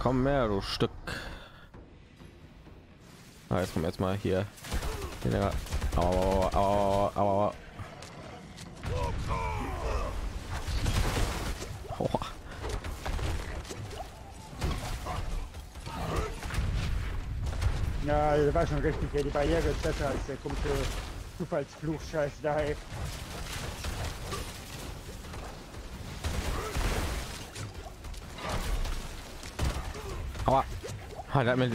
komm mehr, du Stück. Ah, jetzt kommen jetzt mal hier. Ja. Au, au, au, Aua. Ja, das war schon richtig. Die Barriere ist besser als der komische Zufallsfluch-Scheiß da. Ey. Ah, da hat mir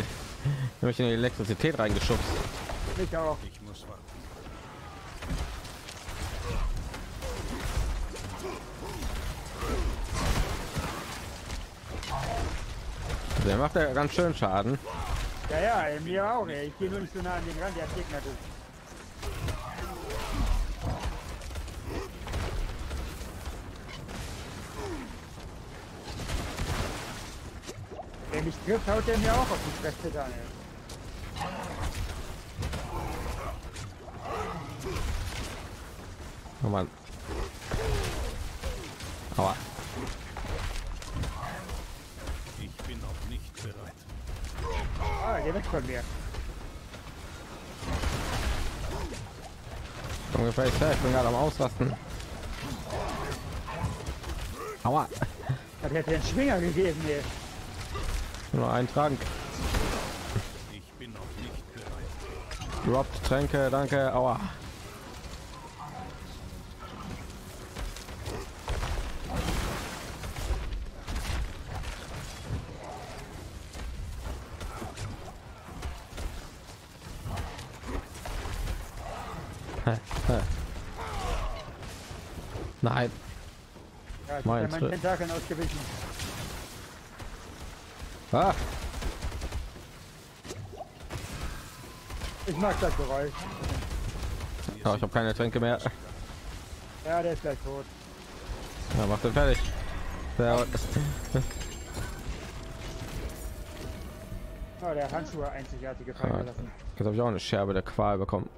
nämlich in die Elektrizität reingeschubst. Ich auch. Ich muss warten. Der macht ja ganz schön Schaden. Ja, ja, mir auch. Ey. Ich gehe nur nicht so nah an den Rand, der Gegner gut. Mich trifft, haut er mir auch auf die Fresse dann. ey. Oh Mann. Aua. Ich bin noch nicht bereit. Ah, geh weg von mir. Her, ich bin gerade am Ausrasten. Aua. Das hätte den Schwinger gegeben, ey. Nur ein Trank. Ich bin noch nicht bereit. Droppt Tränke, danke. Aua. Nein, Ja, ich Mein. Tentakeln ausgewichen. Ah, Ich mag das Geräusch. oh, ich habe keine Tränke mehr. Ja, der ist gleich tot. Ja, macht den fertig. Sehr, Oh, der Handschuhe einzigartige fallen gelassen. Jetzt habe ich auch eine Scherbe der Qual bekommen.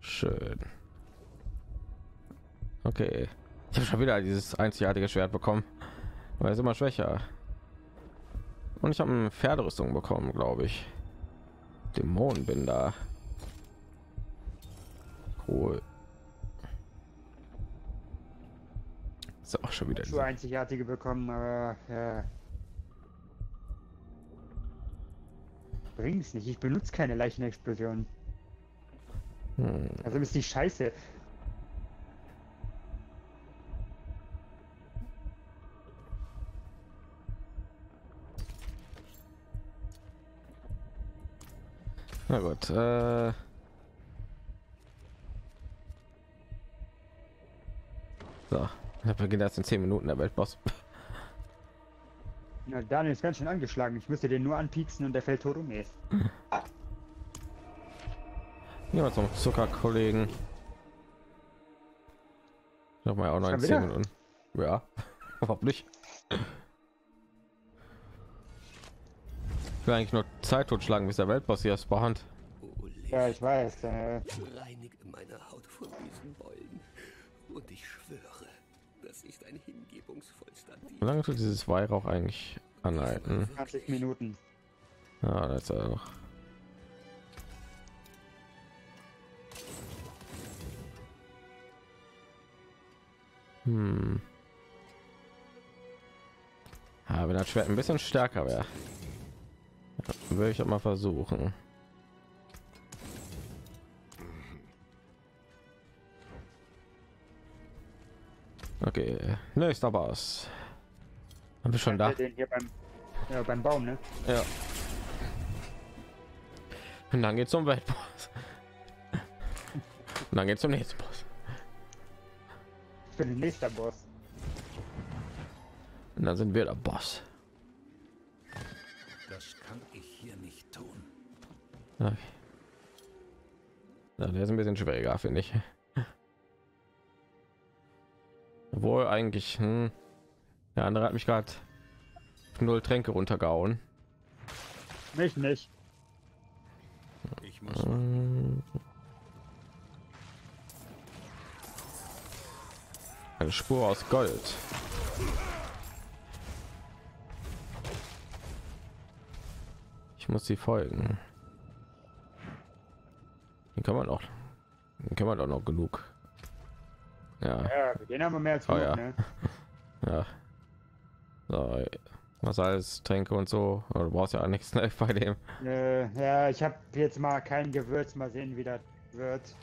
Schön. Okay. Habe schon wieder dieses einzigartige Schwert bekommen. Er ist immer schwächer. Und ich habe eine Pferderüstung bekommen, glaube ich. Dämonenbinder. Cool. Ist auch schon wieder. Handschuhe einzigartige bekommen, aber ja. Bringt's nicht. Ich benutze keine Leichenexplosionen. Hm. Also ist die Scheiße. Na gut. Äh so, da beginnt erst in 10 Minuten der Weltboss. Na, Daniel ist ganz schön angeschlagen. Ich müsste den nur anpieksen und der fällt tot um. Wir zum Zuckerkollegen. Noch mal auch noch in Schon 10 wieder? Minuten. Ja, überhaupt Ich will eigentlich nur Zeit totschlagen, bis der Weltboss hier spawnt. Ja, ich weiß. Äh, reinige meine Haut von diesen Beulen. Und ich schwöre, das ist ein hingebungsvollster Wie lange tut dieses Weihrauch eigentlich anhalten? 20 Minuten. Ja, das ist ja noch. Hm. Ja, wenn das Schwert ein bisschen stärker wäre, würde ich das mal versuchen. Okay, nächster Boss. Haben wir schon da? Den hier beim, ja, beim Baum, ne? Ja. Und dann geht's zum Weltboss. Und dann geht's zum nächsten Boss. Ich bin der nächste Boss. Und dann sind wir der Boss. Das kann ich hier nicht tun. Okay. Ja, der ist ein bisschen schwieriger, finde ich. Obwohl eigentlich, hm, der andere hat mich gerade null Tränke runtergehauen. Mich nicht. Ich muss warten. Hm. Eine Spur aus Gold. Muss sie folgen. Den kann man auch. Den kann man doch noch genug. Ja, Ja, den haben wir mehr als Oh, genug, ja. ne? ja. So, was alles Tränke und so. Aber du brauchst ja auch nichts ne, bei dem. Äh, ja, ich habe jetzt mal kein Gewürz, mal sehen, wie das wird.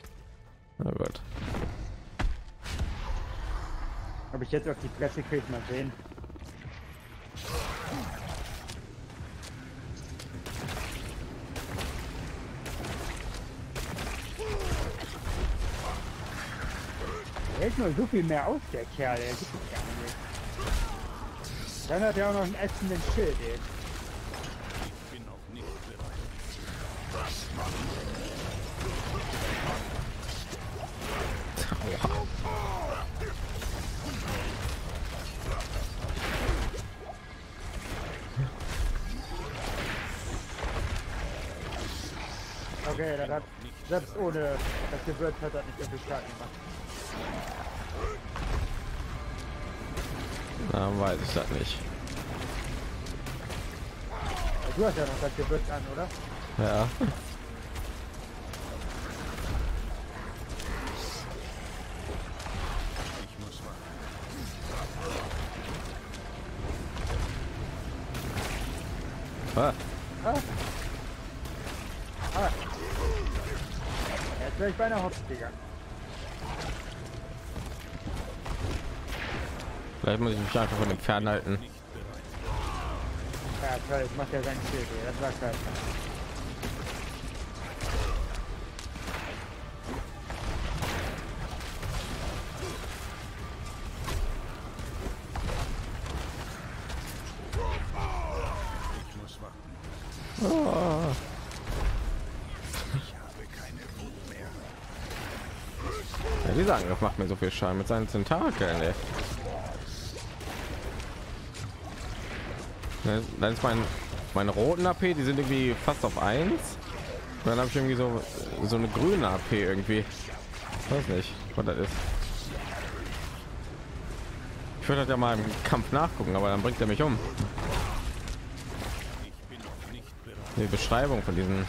Na gut. Ob ich jetzt auf die Presse kriege, mal sehen. Er nur so viel mehr aus, der Kerl, der gibt es gar nicht. Dann hat er auch noch einen ätzenden Schild, ey. Ich bin noch nicht bereit. Okay, das hat selbst ohne das Gewürz hat das nicht so viel Schaden gemacht. Dann weiß ich das nicht. Du hast ja noch das Gewürz an, oder? Ja. Ich muss warten. Ah, Jetzt wäre ich bei einer Hops, Digga. Vielleicht muss ich mich einfach von dem fernhalten. Ja, toll, jetzt macht er sein ey. Das war Wut mehr. Ja, dieser Angriff macht mir so viel Schaden mit seinen Tentakeln. Ey. Dann ist mein meine roten AP, die sind irgendwie fast auf 1. Und dann habe ich irgendwie so so eine grüne AP irgendwie. Weiß nicht, was das ist. Ich würde das ja mal im Kampf nachgucken, aber dann bringt er mich um. Ich. Die Beschreibung von diesen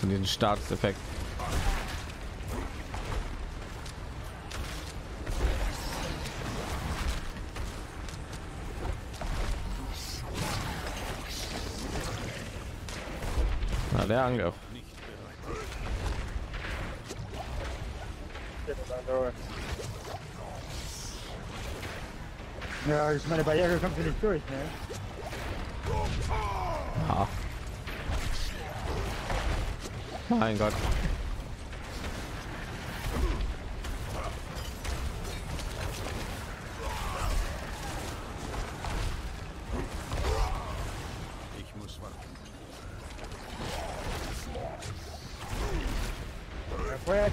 von diesen Statuseffekt. Der Angriff. Nicht bereit. Also, ja, ich meine Barriere kommt hier nicht durch, ne? Ja. Mein Gott.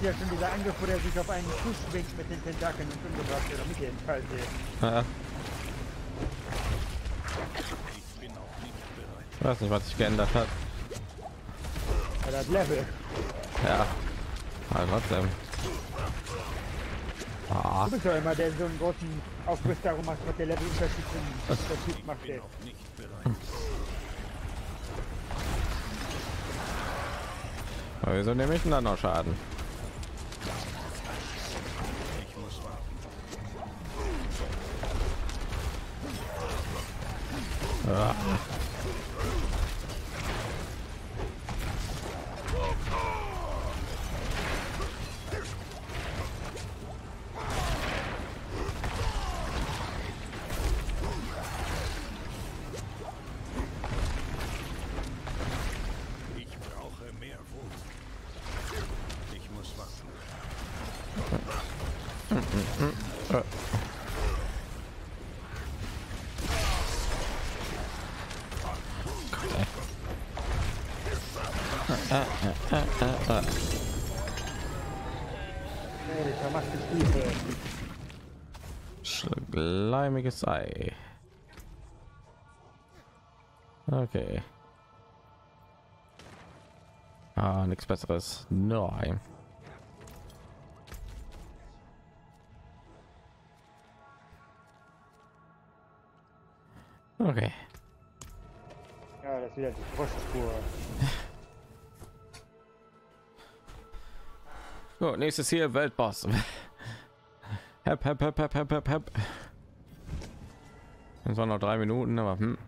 Hat ja schon dieser Angriff, wo der sich auf einen Fuß schwingt mit den Tentakeln und umgebracht wird, damit ihr den Fall seht. Ja, Ich bin nicht bereit. ich weiß nicht, was sich geändert hat. Ja, das Level. Ja. Aber trotzdem. Ah, Du bist ja immer der so einen großen Aufriss darum macht, was der Levelunterschied für den Typ macht. Ey. nicht bereit. wieso nehme ich denn dann noch Schaden? Ah. heimliches Ei. Okay. Ah, nichts Okay. uh, das ist wieder die Froschspur. so, nächstes Ziel Weltboss. hep, hep, hep, hep, hep, hep. Es waren noch drei Minuten, aber hm.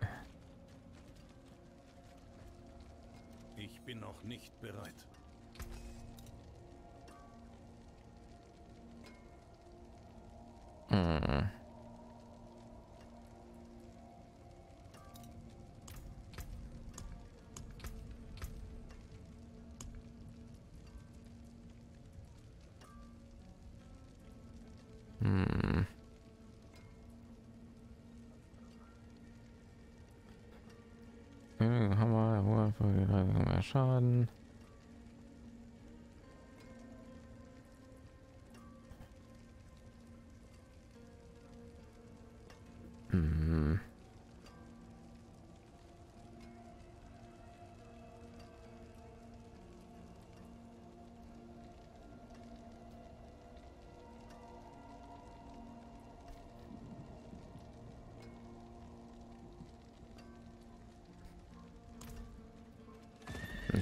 Ich bin noch nicht bereit. Hm. Hm. Schaden.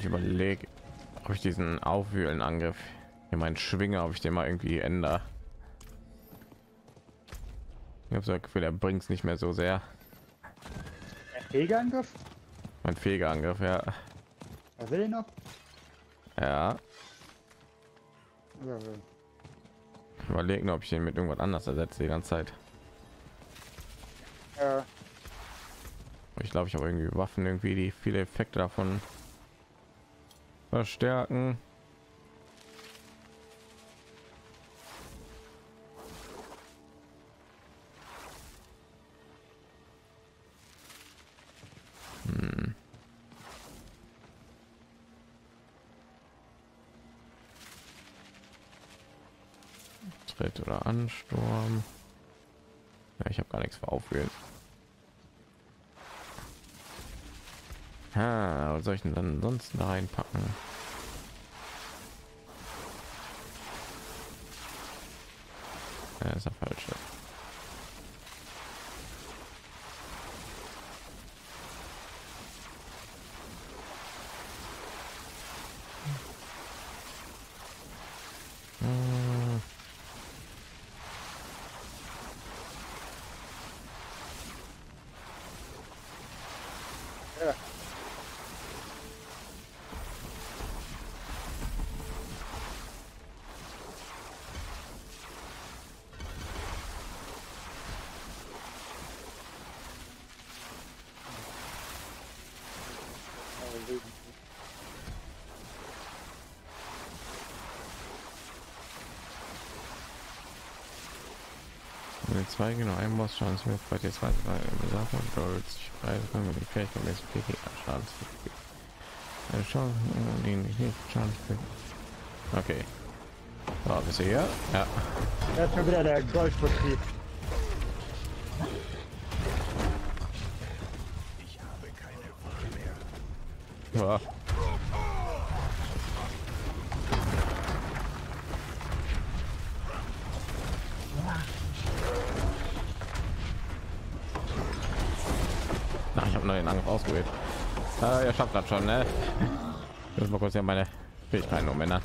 Ich überlege, ob ich diesen aufwühlen Angriff, hier mein Schwinger, ob ich den mal irgendwie ändere. Ich habe so das Gefühl, er bringt es nicht mehr so sehr. Der Fegeangriff? Mein fähiger Angriff, ja. Was will noch? Ja. Ja, Überlegen, ob ich ihn mit irgendwas anders ersetze die ganze Zeit. ja. Ich glaube, ich habe irgendwie Waffen, irgendwie die viele Effekte davon verstärken. Hm. Tritt oder Ansturm. Ja, ich habe gar nichts für aufwählen. Ha, was soll ich denn dann sonst da reinpacken? Ja, ist der zwei genau ein Boss Schaden mir bei dir zwei gesagt und Gold Preise können wir die Fähigkeit des PG Schaden eine Chance die nicht Schaden Okay. So, bist du hier? Ja. Das ist schon wieder der Goldprinzip. Ich habe keine Wahl mehr. ja. Das schon, ne? Das mal kurz ja meine Fähigkeiten um Männer.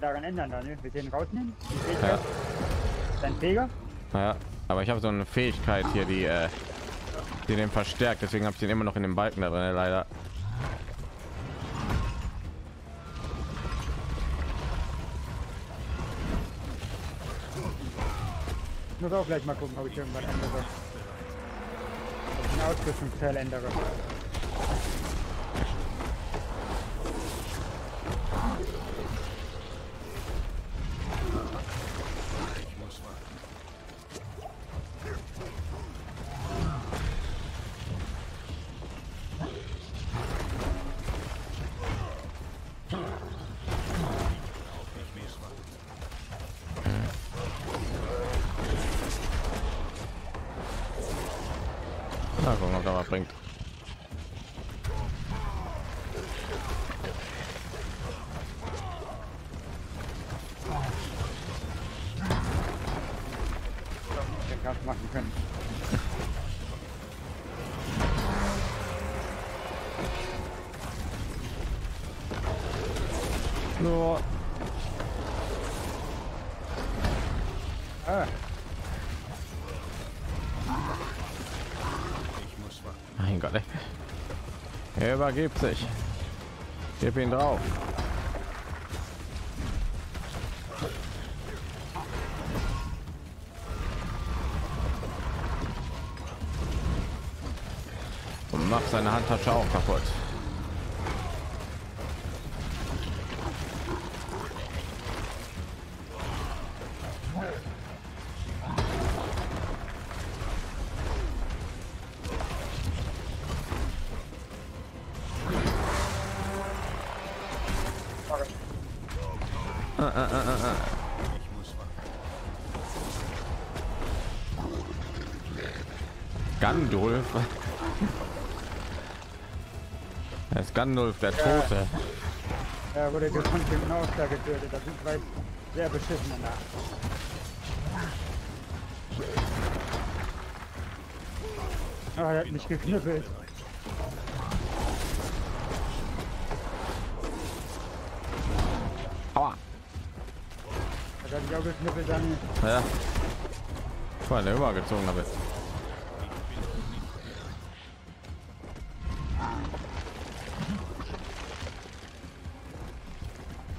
Daran ändern dann? Ne? Wir den rausnehmen? Ja. Dein Feger? Ja, aber ich habe so eine Fähigkeit hier, die, äh, die den verstärkt. Deswegen habe ich den immer noch in dem Balken da drin, leider. Ich muss auch gleich mal gucken, ob ich irgendwas ändere. Eine Ausrüstungsteil ändere. Übergibt sich. Gib ihn drauf. Und macht seine Handtasche auch kaputt. Gandulf, der Tote. er wurde gekonnt genau da getötet. Das sind zwei sehr beschissene nach. Ah, er hat mich geknüppelt. Aua. Er hat mich auch geknüppelt dann. Ja. Voll eine übergezogen habe.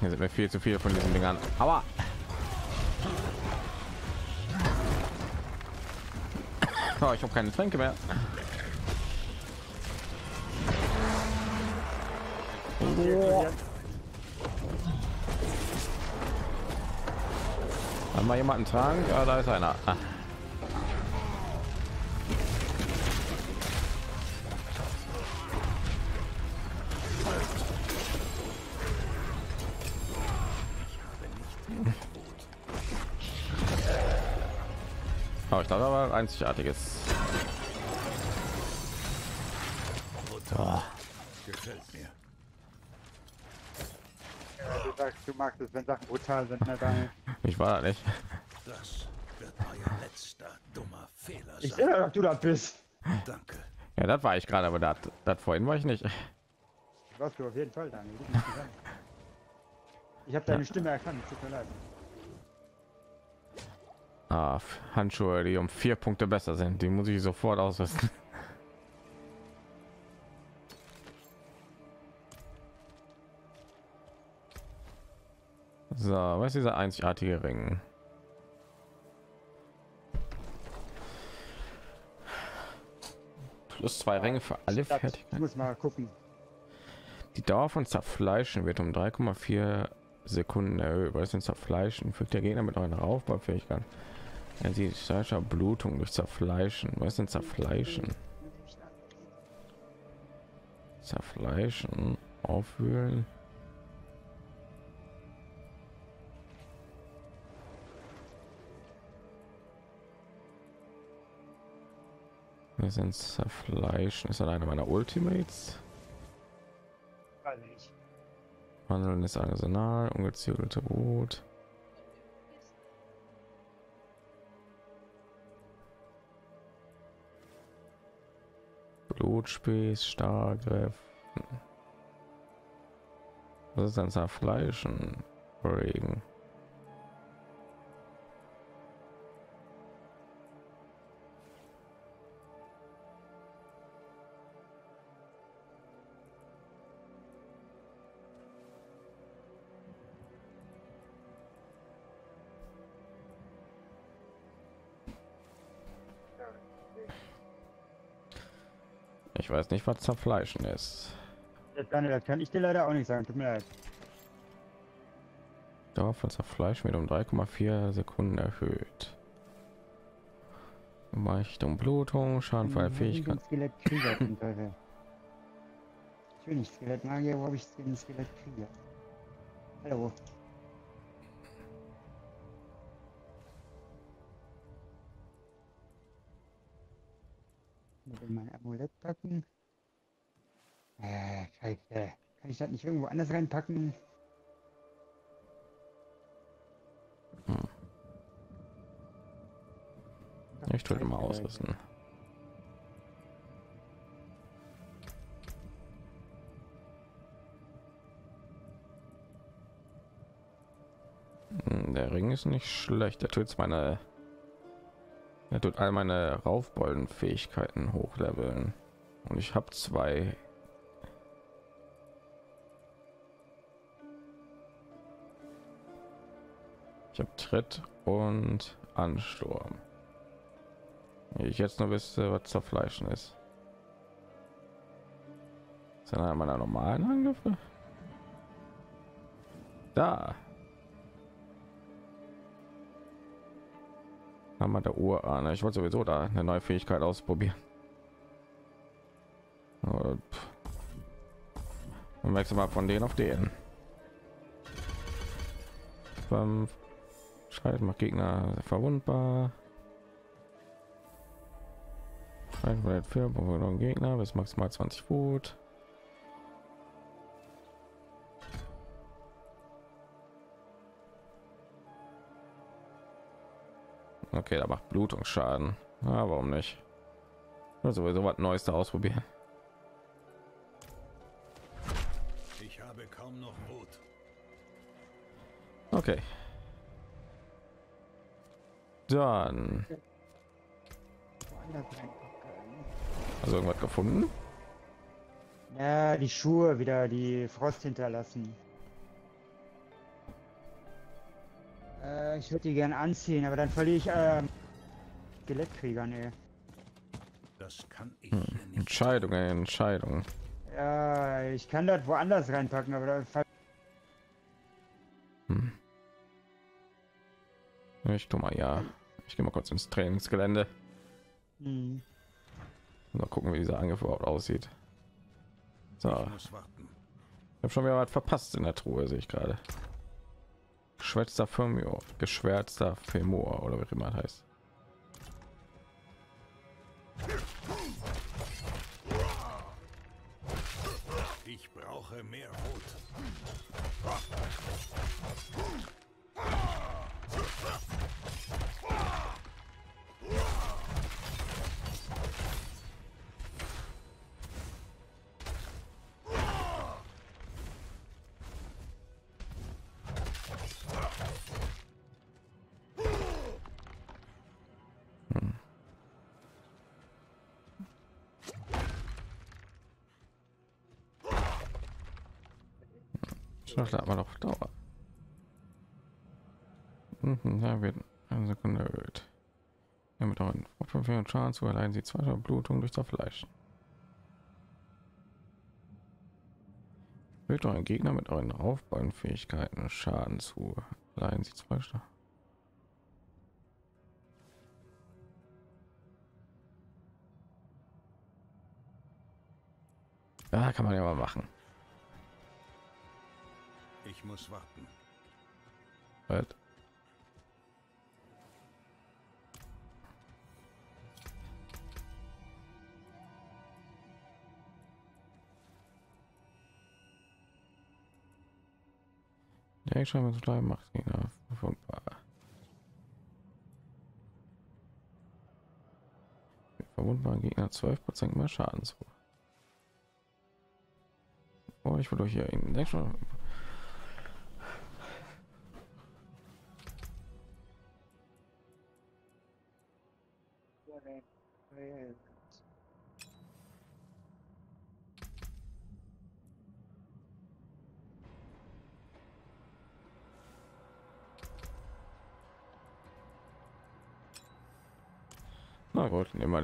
Hier sind mir viel zu viele von diesen Dingern. Aber oh, ich habe keine Tränke mehr. Haben wir jemanden Trank? Ja, da ist einer. Ah. Einzigartiges. Oh, Gefällt mir. Ja, du sagst, du magst es, wenn Sachen brutal sind, ne, Daniel? ich war da nicht. Das wird euer letzter dummer Fehler Ich sein. sehe doch, du da bist. Danke. Ja, das war ich gerade, aber das, das vorhin war ich nicht. Warst du auf jeden Fall, Daniel. Ich habe deine Stimme erkannt, tut mir leid. Ah, Handschuhe, die um vier Punkte besser sind, die muss ich sofort ausrüsten. So, was ist dieser einzigartige Ring? Plus zwei Ringe für alle Das- Ich Fertigkeiten. muss mal gucken. Die Dauer von Zerfleischen wird um 3,4 Sekunden erhöht. Was ist denn Zerfleischen? Fügt der Gegner mit einer Aufbaufähigkeit. Er sieht stärker Blutung durch Zerfleischen. Was denn Zerfleischen? Zerfleischen, aufwühlen. Wir sind Zerfleischen. Ist das einer meiner Ultimates? Handeln ist Arsenal, ungezügelte Wut. Blutspieß, Stargriff. Was ist denn Zerfleischen? Regen. Weiß nicht, was Zerfleischen ist. Ja, Daniel, das kann ich dir leider auch nicht sagen, tut mir leid. Dauer von Zerfleischen wird um 3,4 Sekunden erhöht. Umleitung Blutung, Schaden von der Fähigkeit. Skelett Krieger zum Teufel. Ich will nicht Skelett Magier, wo habe ich den Skelett Krieger? Hallo. In mein Amulett packen. Äh, scheiße. Kann ich das nicht irgendwo anders reinpacken? Ich drücke mal ausrüsten. Hm, Der Ring ist nicht schlecht. Der tut meine, er tut all meine Raufbolden-Fähigkeiten hochleveln. Und ich habe zwei. Ich habe Tritt und Ansturm. Ich jetzt nur wüsste, was zerfleischen ist. Sind einer meiner normalen Angriffe? Da. Wir der Urahne. Ich wollte sowieso da eine neue Fähigkeit ausprobieren. Dann wechseln wir von denen auf den. Beim Schalten macht Gegner verwundbar. Schalten für Gegner bis maximal 20 Fuß. Okay, da macht Blutungsschaden. Ja, warum nicht? Ich will sowieso was Neues da ausprobieren. Ich habe kaum noch Wut. Okay. Dann also irgendwas gefunden. Ja, die Schuhe wieder, die Frost hinterlassen. Äh, ich würde die gern anziehen, aber dann verliere ich ähm, Skelettkrieger, nee. Das kann ich hier nicht. Entscheidungen, Entscheidungen. Ja, ich kann das woanders reinpacken, aber da fall- Ich tu mal ja. Ich gehe mal kurz ins Trainingsgelände. hm. Mal gucken, wie dieser Angriff überhaupt aussieht. So, ich habe schon wieder was verpasst in der Truhe, sehe ich gerade. Geschwätzter Femur, geschwärzter Femur oder wie immer das heißt. Ich brauche mehr Wut. Schlacht hat man noch Dauer. Mhm, Da wird eine Sekunde erhöht. Ja, mit euren fünf Schaden zu erleiden sie zwei Blutung durch das Fleisch. Fügt euren Gegner mit euren Aufbauenfähigkeiten Schaden zu. Erleiden sie zwei Schaden. Ja, kann man ja mal machen. Ich muss warten. Was? Der Eckschreiber zu bleiben macht Gegner verwundbar. Verwundbaren Gegner 12% mehr Schaden zu. Oh, ich will doch hier in Deckschreiber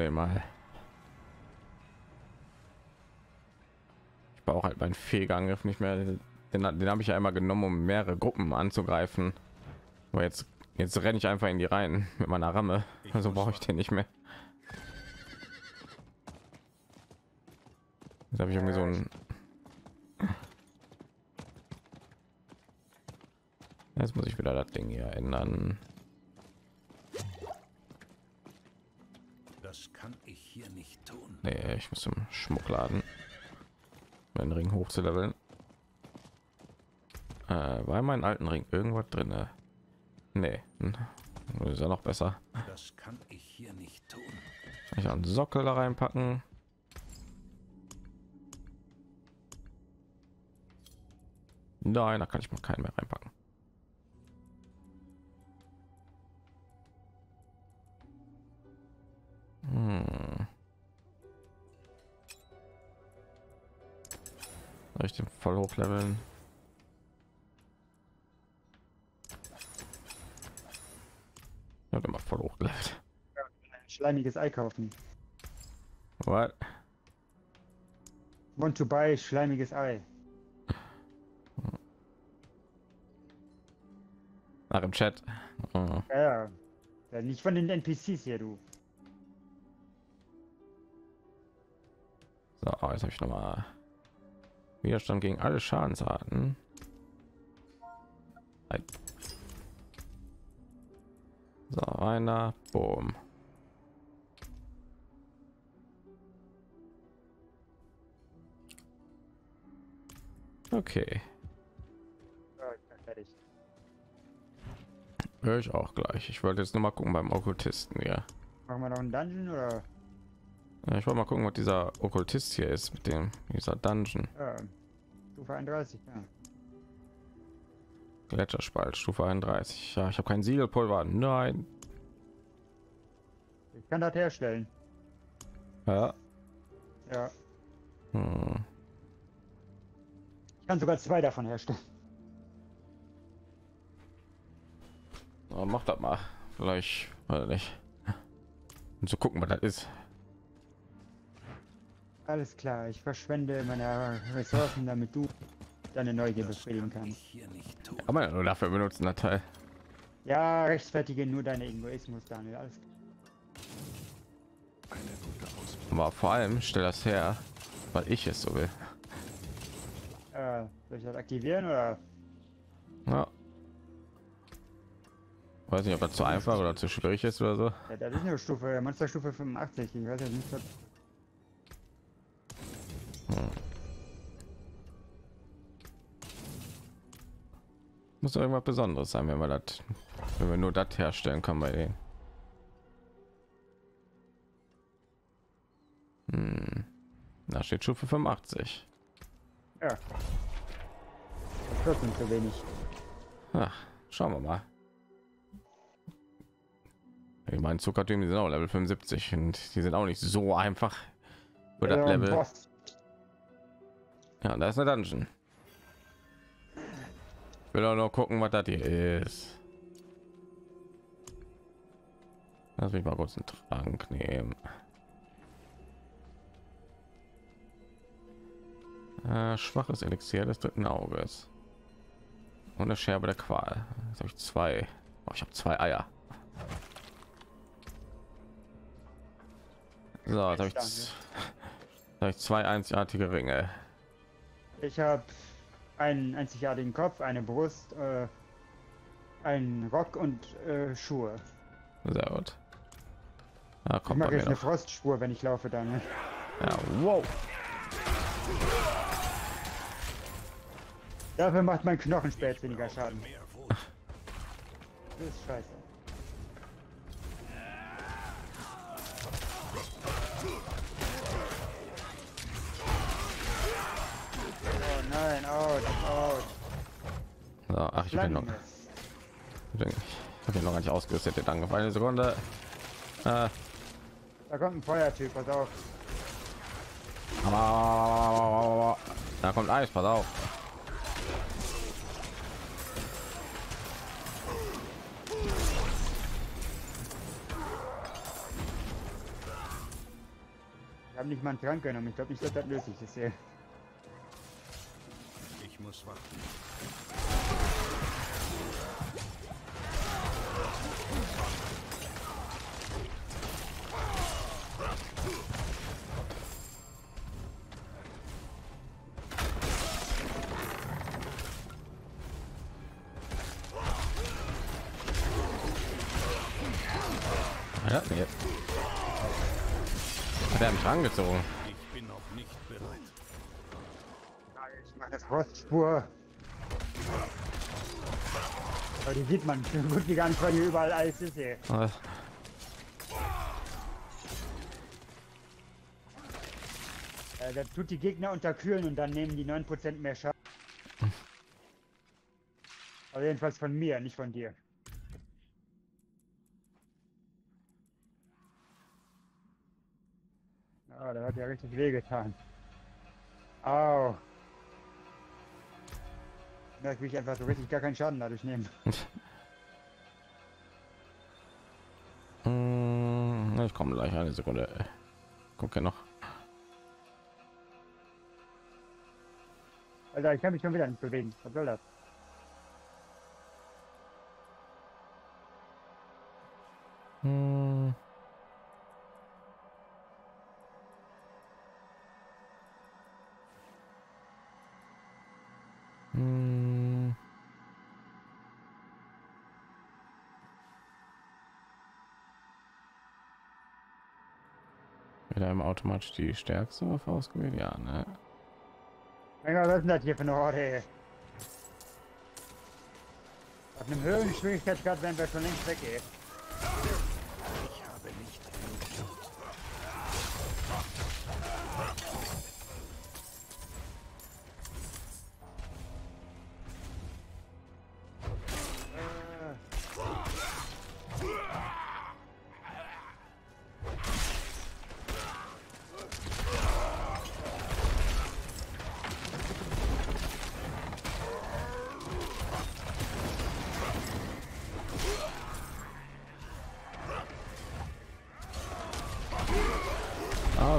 den mal. Ich brauche halt meinen Fehlangriff nicht mehr. Den, den habe ich ja einmal genommen, um mehrere Gruppen anzugreifen. Aber jetzt, jetzt renne ich einfach in die Reihen mit meiner Ramme. Also brauche ich den nicht mehr. Jetzt habe ich irgendwie so ein. Jetzt muss ich wieder das Ding hier ändern. Das kann ich hier nicht tun. Nee, ich muss zum Schmuckladen. Meinen Ring hochzuleveln. Äh, war in meinem alten Ring irgendwas drin? Nee, hm, ist ja noch besser. Das kann ich hier nicht tun. Ich einen Sockel da reinpacken. Nein, da kann ich mal keinen mehr reinpacken. Soll ich den voll hochleveln? Ja, immer voll hochgelevelt. Ein schleimiges Ei kaufen. What? Want to buy schleimiges Ei. Nach im Chat. Oh. Ja, ja. ja. Nicht von den NPCs hier, du. So, jetzt habe ich noch mal Widerstand gegen alle Schadensarten. So, einer, boom. Okay, Ja, ich auch gleich. Ich wollte jetzt noch mal gucken beim Okkultisten, ja. Machen wir noch einen Dungeon oder? Ich wollte mal gucken, was dieser Okkultist hier ist mit dem dieser Dungeon. Ja. Stufe 31, ja. Gletscherspalt, Stufe 31. Ja, ich habe kein Siegelpulver. Nein. Ich kann das herstellen. Ja. Ja. Hm. Ich kann sogar zwei davon herstellen. Ja, mach das mal. Vielleicht, weiß nicht. Und zu gucken, was das ist. Alles klar, ich verschwende meine Ressourcen, damit du deine Neugier befriedigen kannst. Kann man ja nur dafür benutzen, der Teil. Ja, rechtfertige nur deinen Egoismus, Daniel. Alles klar. Eine gute Ausbildung. Aber vor allem stell das her, weil ich es so will. Äh, soll ich das aktivieren oder? Ja. Weiß nicht, ob das zu einfach oder zu schwierig ist oder so. Ja, das ist eine Stufe, Monsterstufe 85. Ich weiß ja nicht, Muss doch irgendwas Besonderes sein, wenn wir das, wenn wir nur das herstellen können bei denen. Hm. Da steht Stufe 85. Ja. Das ist trotzdem zu wenig. Ach, schauen wir mal. Ich meine, Zuckertüten, sind auch Level 75 und die sind auch nicht so einfach. Für das Ja, Level. Ja, da ist eine Dungeon. Ich will auch noch gucken, was das hier ist. Lass mich mal kurz einen Trank nehmen. Äh, schwaches Elixier des dritten Auges. Und eine Scherbe der Qual. Jetzt habe ich zwei. Oh, ich habe zwei Eier. So, jetzt habe ich, hab ich zwei einzigartige Ringe. Ich habe einen einzigartigen Kopf, eine Brust, äh, einen Rock und äh, Schuhe. Sehr gut. Ich kommt bei mache jetzt eine. Frostspur, wenn ich laufe, Daniel. Ja, wow. Dafür macht mein Knochenspäß weniger Schaden. Das ist scheiße. Out, out. So, ach, ich bin noch, ich habe ihn noch gar nicht ausgerüstet. Danke. Eine Sekunde. Äh, Da kommt ein Feuertyp, pass auf. da kommt Eis. Pass auf. Ich habe nicht mal einen Trank genommen. Ich glaube nicht, dass das löslich ist hier. Ja, nee. Hat er mich angezogen? Frostspur. Aber die sieht man so gut wie gar nicht, weil hier überall Eis ist hier. Äh, Äh, das tut die Gegner unterkühlen und dann nehmen die 9% mehr Schaden. Aber jedenfalls von mir, nicht von dir. Ah, der hat ja richtig wehgetan. Au. Ja, ich will ich einfach so richtig gar keinen Schaden dadurch nehmen. Hm, ich komme gleich eine Sekunde. Gucke noch. Alter, ich kann mich schon wieder nicht bewegen. Was soll das? Hm. Hm. Automatisch die stärkste Waffe ausgewählt? Ja, ne? Was ist das hier für eine Horde? Auf einem höheren Schwierigkeitsgrad wären wir schon längst weg.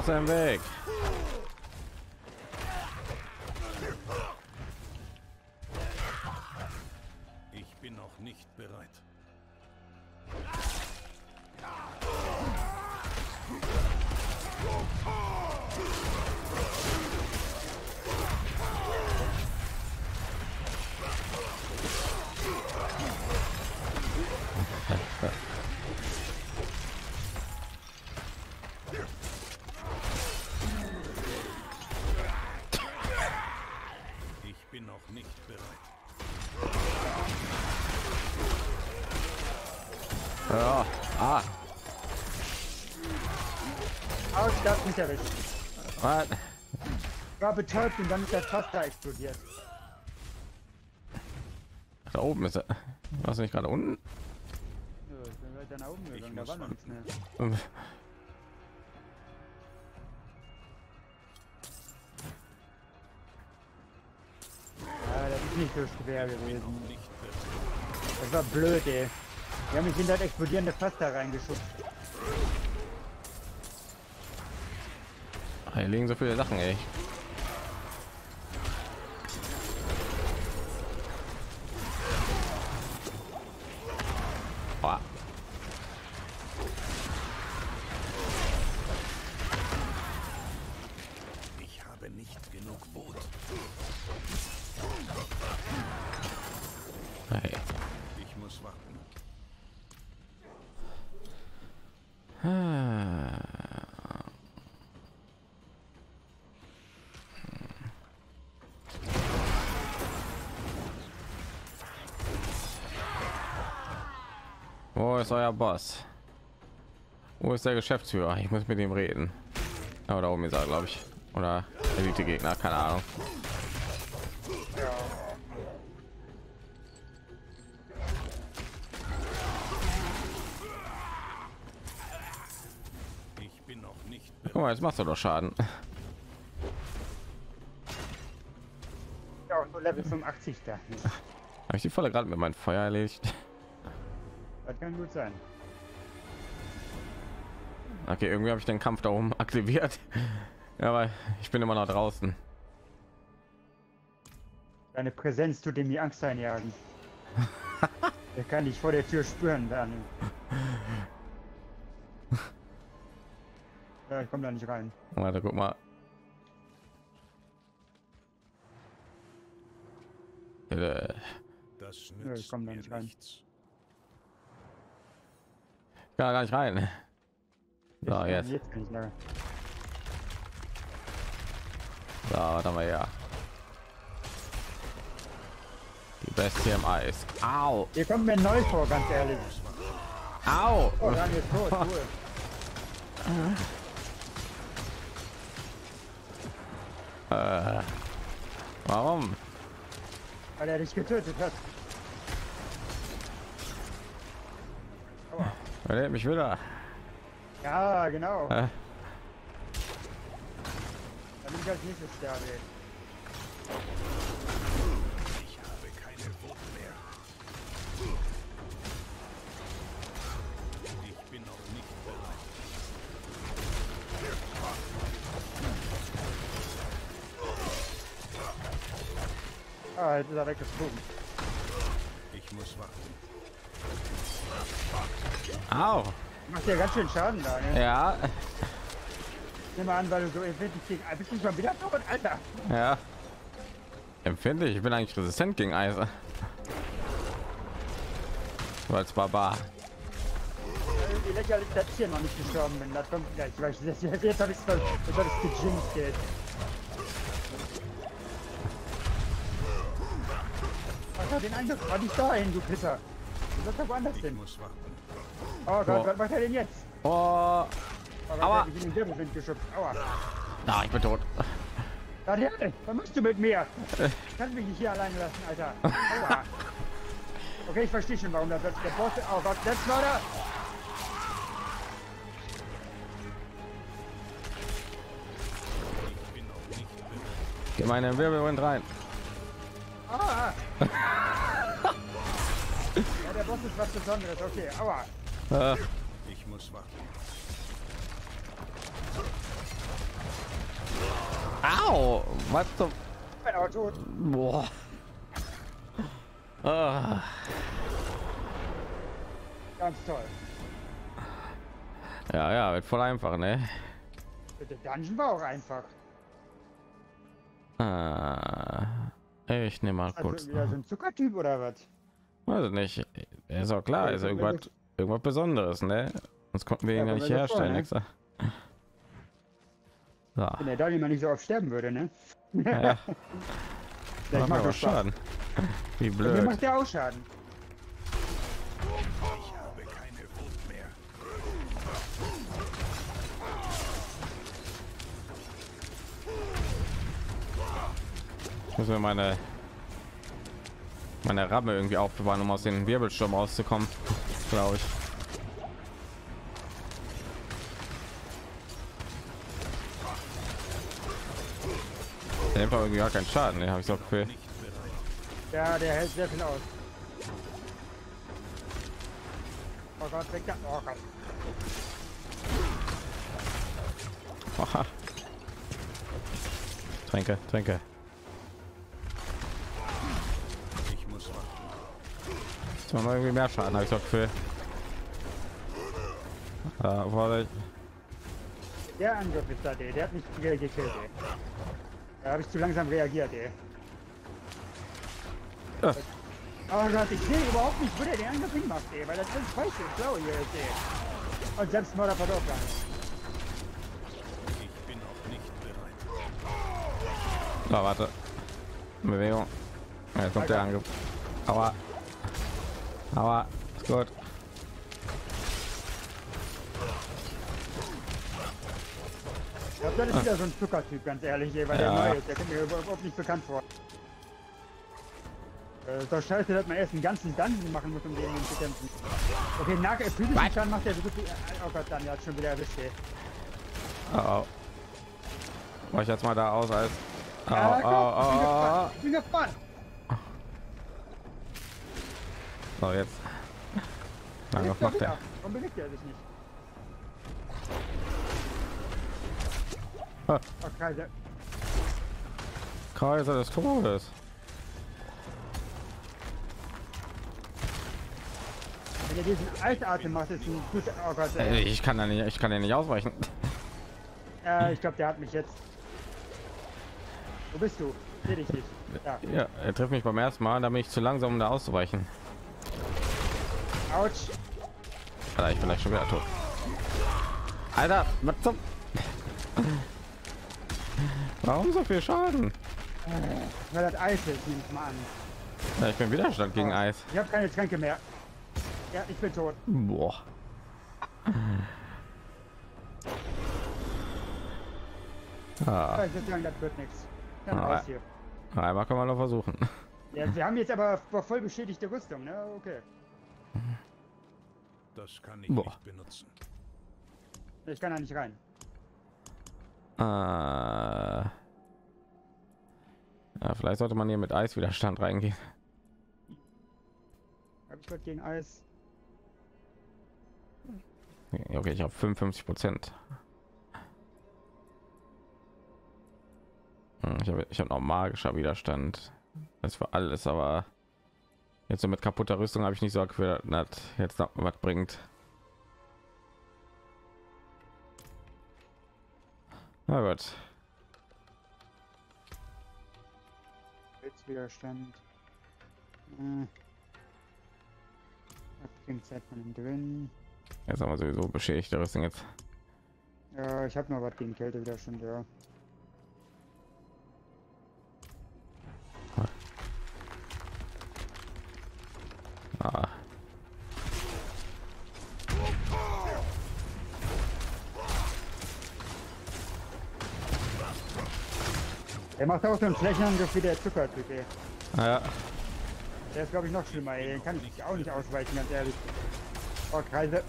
Aus dem Weg. Mich erwischt. Was? Ich war betäubt und dann ist das Fass da explodiert. Da oben ist er. Was nicht gerade unten? Ja, dann wird nach oben gegangen, da muss war noch nichts warten. mehr. Ja, das ist nicht so schwer gewesen. Nicht. Das war blöd, ey. Die haben mich in das explodierende Fass da reingeschubst. Hier liegen so viele Sachen, ey. Boah. Ich habe nicht genug Boot. Hey. Ich muss warten. Ah. Wo ist euer Boss? Wo ist der Geschäftsführer? Ich muss mit ihm reden. Aber da oben ist er, glaube ich. Oder Elite Gegner, keine Ahnung. Ich bin noch nicht bereit. Guck mal, jetzt machst du doch Schaden. Ja, auch nur Level 85 da. Habe ich die volle gerade mit meinem Feuer erledigt? Das kann gut sein. Okay, irgendwie habe ich den Kampf da oben aktiviert. Ja, aber ich bin immer noch draußen. Deine Präsenz tut ihm die Angst einjagen. er kann dich vor der Tür spüren, Daniel. Ja, ich komme da nicht rein. Warte, guck mal. Das ich nützt komm da mir nicht rein. Ich kann da gar nicht rein. So, jetzt. Jetzt kann ich lange. So, was haben wir ja. Die Bestie im Eis. Au! Hier kommt mir neu vor, ganz ehrlich. Au! Oh, Daniel ist tot, cool. Äh, warum? Weil er dich getötet hat. Er lädt mich wieder. Ja, genau. Äh, Wenn ich als nächstes sterbe. Ich habe keine Wut mehr. Ich bin noch nicht bereit. Ah, jetzt ist er weggesprungen. Ich muss warten. Au. Macht ja ganz schön Schaden da, ne? Ja, Nimm mal an, weil du so empfindlich gegen... Bist du schon wieder tot, Alter? ja. Empfindlich. Ich bin eigentlich resistent gegen Eis. So als Barbar. Wie lächerlich, dass ich hier noch nicht gestorben bin. Das kommt gleich. Ich- Jetzt, jetzt, jetzt habe ich es jetzt hab ich's gejinxt jetzt. Alter, den Eindruck war nicht dahin, du Pisser. Du sollst doch woanders Ich hin. muss warten. Oh Gott, Boah. was macht er denn jetzt? Oh, Oh Gott, Aua. der hat mich in den geschubst. Aua. na, ich bin tot. Der, was machst du mit mir? Ich kann mich nicht hier allein lassen, Alter. Aua. Okay, ich verstehe schon, warum das jetzt der Boss... Oh Gott! Ich bin noch nicht bereit. Geh mal in den Wirbelwind rein. Ah! ja, der Boss ist was Besonderes. Okay, aua. Ich muss warten. au, was zum... Ich bin aber tot. Boah. Ah, Ganz toll. ja, ja, wird voll einfach, ne? Der Dungeon war auch einfach. Ah, ich nehme mal Also kurz. wieder so ein Zuckertyp oder was? Weiß nicht. Ist auch klar, ist irgendwas, irgendwas Besonderes, ne? Sonst konnten wir ihn Ja, gar aber nicht herstellen. davor, Extra. So, Wenn der Dungeon mal nicht so oft sterben würde, ne? ja, Vielleicht macht Spaß. Schaden. Wie Mir blöd. macht der auch Schaden. Ich habe keine Wut mehr. Ich muss mir meine meine Ramme irgendwie aufbewahren, um aus dem Wirbelsturm rauszukommen, glaube ich. Der nimmt aber irgendwie gar keinen Schaden, den habe ich so bereit. Ja, der hält sehr viel aus. Oh Gott, weg da. Oh Gott. Aha. Tränke, Tränke. Jetzt machen wir irgendwie mehr Schaden, habe ich so viel. Ja, Vorsicht. Der Angriff ist da, der. Der hat mich ge- gekillt, ey. Da habe ich zu langsam reagiert, ey. Äh. Oh Gott, ich sehe überhaupt nicht, wo der den Angriff hinmacht, ey. Weil das ganz scheiße schlau hier ist, ey. Und Selbstmörder verdorben gar nicht. Ich bin noch nicht bereit. So, warte. Bewegung. Ja, Jetzt kommt der Angriff. Aber. Aber. Ist gut. Ich glaube, das ist wieder so ein Zuckertyp, ganz ehrlich, weil der Ja. neu ist. Der kommt mir überhaupt nicht bekannt vor. Äh, doch scheiße, dass man erst einen ganzen Dungeon machen muss, um gegen ihn zu kämpfen. Okay, nach äh, physischen? Schaden macht er so gut wie... Oh Gott, dann hat schon wieder erwischt, ey. Oh, oh. Ich jetzt mal da aus als. Oh, Ja, oh, komm, ich bin oh, gespannt. Ich bin gespannt. So, jetzt. Na, was er macht der? wieder. Warum bewegt er sich nicht? Ah. Oh, Kreise. Kaiser des Todes. Wenn er diesen Altatem macht, ist ein guter... Oh Gott, Äh, ey. Ich kann da nicht, ich kann ja nicht ausweichen. Äh, ich glaube, der hat mich jetzt... Wo bist du? Ich seh dich nicht. Ja. Ja, er trifft mich beim ersten Mal, da bin ich zu langsam, um da auszuweichen. Autsch. Alter, ich bin gleich schon wieder tot. Alter, was zum? Warum so viel Schaden? Weil das Eis ist, nehme ich mal an. Ja, ich bin Widerstand gegen Eis. Ich habe keine Tränke mehr. Ja, ich bin tot. Boah. Ah, Ich sagen, das wird nichts. Dann Ah. raus hier. einmal kann man noch versuchen. Ja, wir haben jetzt aber voll beschädigte Rüstung, ne? Okay. Das kann ich Boah. nicht benutzen. Ich kann da nicht rein. Äh, Ja, vielleicht sollte man hier mit Eiswiderstand reingehen. Habe ich was gegen Eis? Okay, ich habe 55 Prozent. Hm, Ich habe ich hab noch magischer Widerstand. Das war alles, aber jetzt so mit kaputter Rüstung habe ich nicht so akkurat jetzt noch was bringt. Na gut. Widerstand. Äh. Zeit von drin. Jetzt haben wir sowieso beschädigte Rüstung jetzt. Ja, ich habe noch was gegen Kältewiderstand, ja. Er macht auch so einen Flächenangriff wie der Zuckertyp, ey. Ja. Der ist, glaube ich, noch schlimmer, ey. Den kann ich auch nicht ausweichen, ganz ehrlich. Oh, Kreise.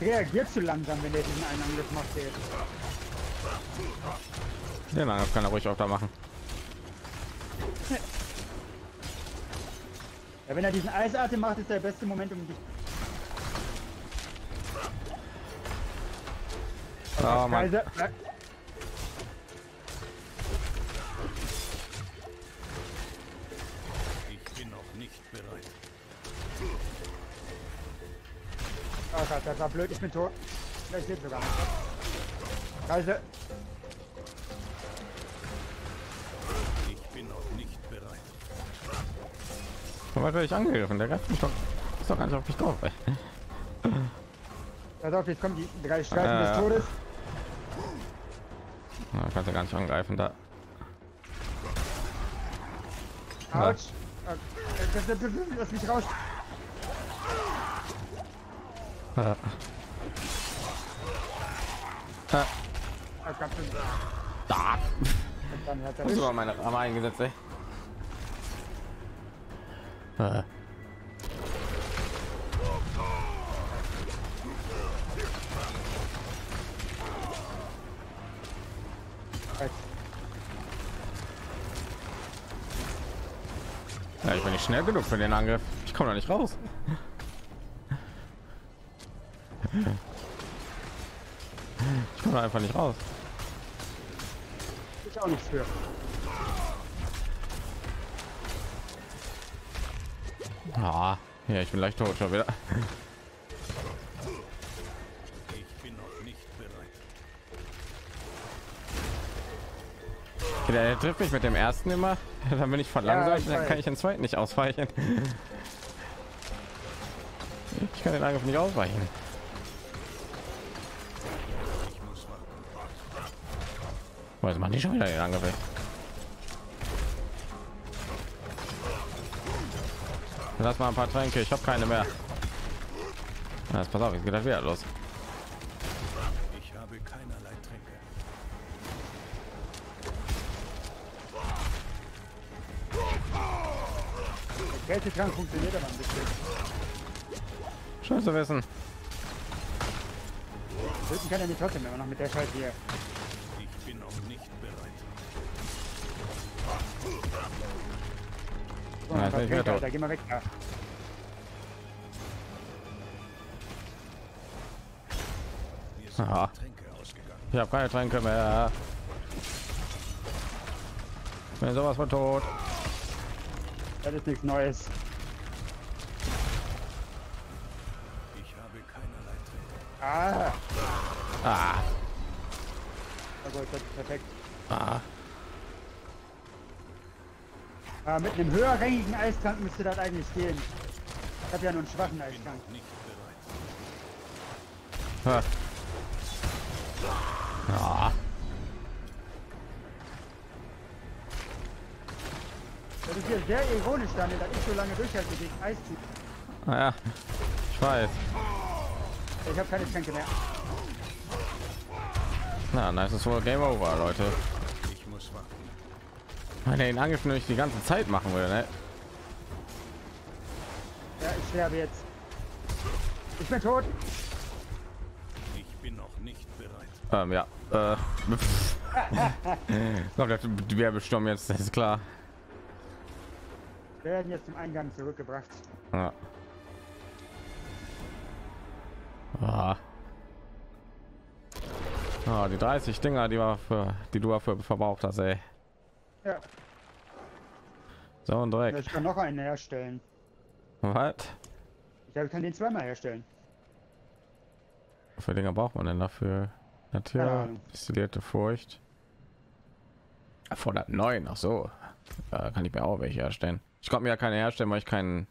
Reagiert zu langsam, wenn der diesen einen Angriff macht, ey. Den Angriff kann er ruhig auch da machen. Ja, wenn er diesen Eisatem macht, ist der beste Moment, um dich. Oh, Mann. Oh Gott, das war blöd, ich bin tot. Vielleicht lebt sogar noch. Kreise. Ich bin noch nicht bereit. Warum werde ich angegriffen? Der greift mich doch, ist doch gar nicht auf mich drauf. Ey. Pass auf, jetzt kommen die drei Streifen Äh, des Todes. Na, kannst du gar nicht angreifen da. Autsch. Äh, Lass mich raus. Ja. Ja. Da. erwischt. war meine Arme eingesetzt. Ja, ich bin nicht schnell genug für den Angriff. Ich komme da nicht raus. Ich komme einfach nicht raus. Ich auch nichts für. Ah, ja, ich bin leicht tot schon wieder. Ich bin noch nicht bereit. Der, der trifft mich mit dem ersten immer. Dann bin ich verlangsamt, ich dann kann ich den zweiten nicht ausweichen. Ich kann den Angriff nicht ausweichen. Was machen die schon wieder den Angriff? Lass mal ein paar Tränke, ich habe keine mehr. Jetzt pass auf, jetzt geht das wieder los. Ich habe keinerlei Tränke. Der Kältetrank funktioniert aber ein bisschen. Schön zu wissen. Töten kann er mich trotzdem immer noch mit der Scheiße hier. So, Ja, ein jetzt paar bin ich geh mal weg da. Aha. Ich habe keine Tränke mehr. Ich bin sowas von tot. Das ist nichts Neues. Ich habe keinerlei Tränke. Ah, Ah, oh Gott, das ist perfekt. ah. Mit einem höherrangigen Eistrank müsste das eigentlich gehen. Ich habe ja nur einen schwachen Eistrank. Ah. Das ist hier sehr ironisch, Daniel, dass ich so lange durchhalte gegen Eistyp. Ah, ja, ich weiß. Ich habe keine Tränke mehr. Na, nice ist wohl Game Over, Leute. Wenn er den Angriff nämlich die ganze Zeit machen würde, ne? Ja, ich sterbe jetzt. Ich bin tot. Ich bin noch nicht bereit. Ähm, ja. Äh, Gott, das Wirbelsturm jetzt, das ist klar. Wir werden jetzt zum Eingang zurückgebracht. Ja. Ah. Ah, die 30 Dinger, die war für die du dafür verbraucht hast, ey. Ja, So und ja, direkt. ich kann noch einen herstellen. Was? Ich kann den zweimal herstellen. Für Dinger braucht man denn dafür? Ahnung. destillierte Furcht. 109, ach so. Da kann ich mir auch welche herstellen. Ich konnte mir ja keine herstellen, weil ich keinen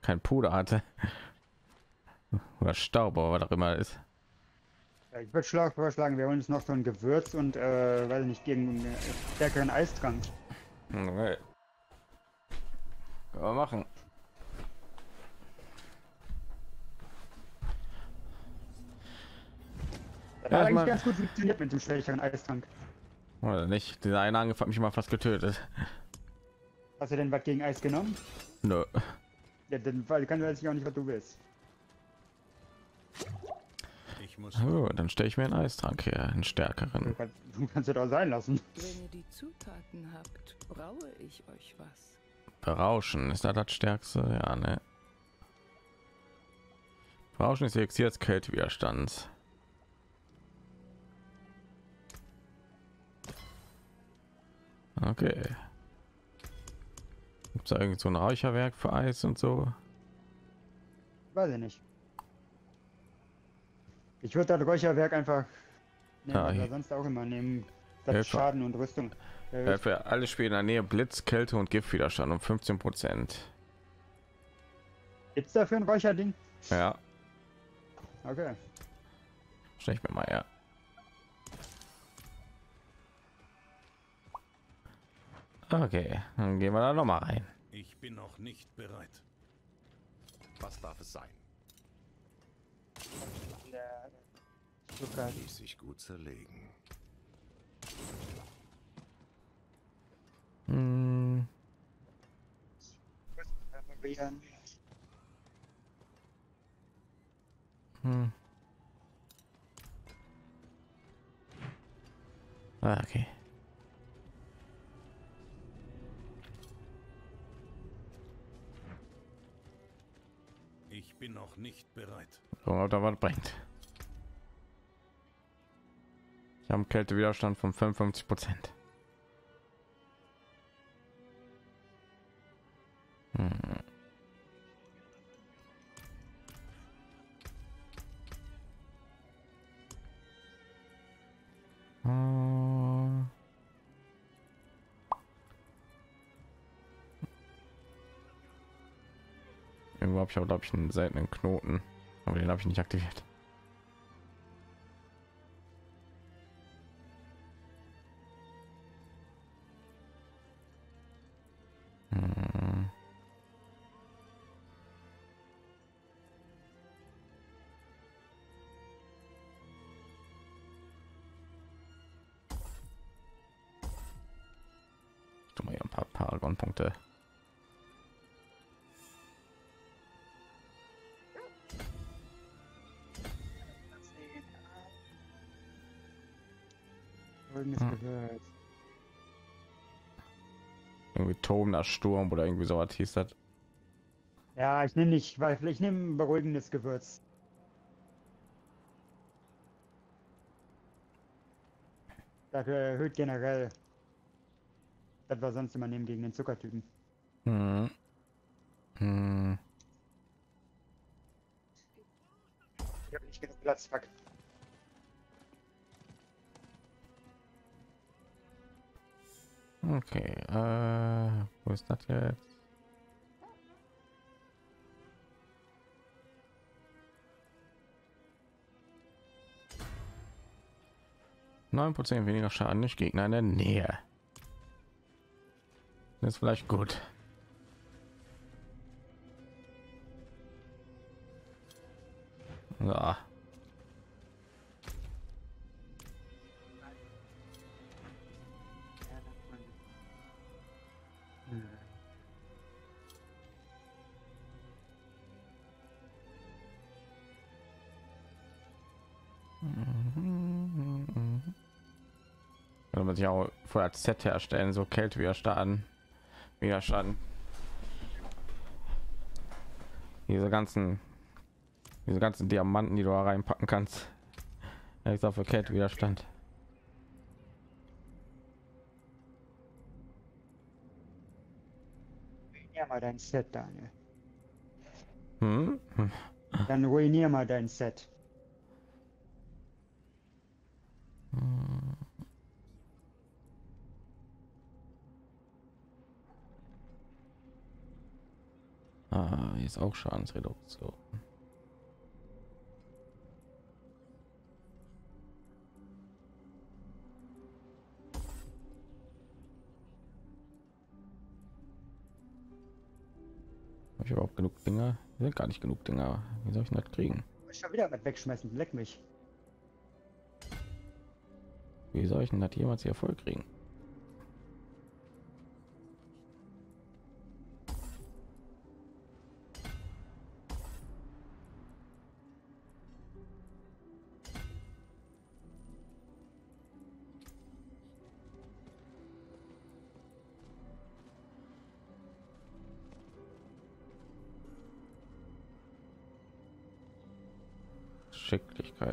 kein Puder hatte. Oder Staub, oder was auch immer ist. Ich würde schlag vorschlagen, wir holen uns noch so ein Gewürz und, äh, weiß nicht, gegen einen stärkeren Eistrank. Okay. Können wir machen. Das Ja, hat ich eigentlich ganz gut funktioniert mit dem schwächeren Eistrank. Oder nicht? Dieser eine Angriff hat mich mal fast getötet. Hast du denn was gegen Eis genommen? Nö. Ja, dann kann weiß ich auch nicht, was du willst. Ich muss Oh, dann stelle ich mir einen Eistrank her, einen Du stärkeren. kannst, du kannst es auch sein lassen. Wenn ihr die Zutaten habt, braue ich euch was. Berauschen, ist das das stärkste? Ja, ne. Berauschen ist des Kältewiderstands. Okay. Gibt es da irgend so ein Räucherwerk für Eis und so? Weiß ich nicht. Ich würde das Räucherwerk einfach nehmen, Ah, sonst auch immer nehmen. Das. Schaden und Rüstung. Äh, für alle Spiele in der Nähe Blitz, Kälte und Giftwiderstand um 15 Prozent. Gibt's dafür ein Räucherding? Ja, Okay. stell ich mir mal her. Okay, dann gehen wir da noch mal rein. Ich bin noch nicht bereit. Was darf es sein? Zucker. Ließ sich gut zerlegen. Reparieren. hm. Ah, okay. Ich bin noch nicht bereit. So, ob da was bringt. Ich habe einen Kältewiderstand von 55 Prozent. Habe ich aber glaube ich einen seltenen Knoten, aber den habe ich nicht aktiviert. Tobender Sturm oder irgendwie sowas hieß das. Ja, ich nehme nicht, weil ich nehme beruhigendes Gewürz. Das erhöht generell. Das war sonst immer nehmen gegen den Zuckertypen. Hm. Hm. Ich habe nicht genug Platz, fuck. Okay, äh, wo ist das jetzt? Neun Prozent weniger Schaden durch Gegner in der Nähe. Das ist vielleicht gut. Ja. Vorher als Z herstellen, so Kältewiderstand, Widerstand. Diese ganzen, diese ganzen Diamanten, die du da reinpacken kannst. Extra für Kältewiderstand. Ja, mal dein Set, Daniel. Hm? Dann ruinier mal dein Set. Ah, hier ist auch Schadensreduktion. Habe ich überhaupt genug Dinger? Hier sind gar nicht genug Dinger. Wie soll ich denn das kriegen? Schon wieder was wegschmeißen, leck mich. Wie soll ich denn das jemals hier voll kriegen?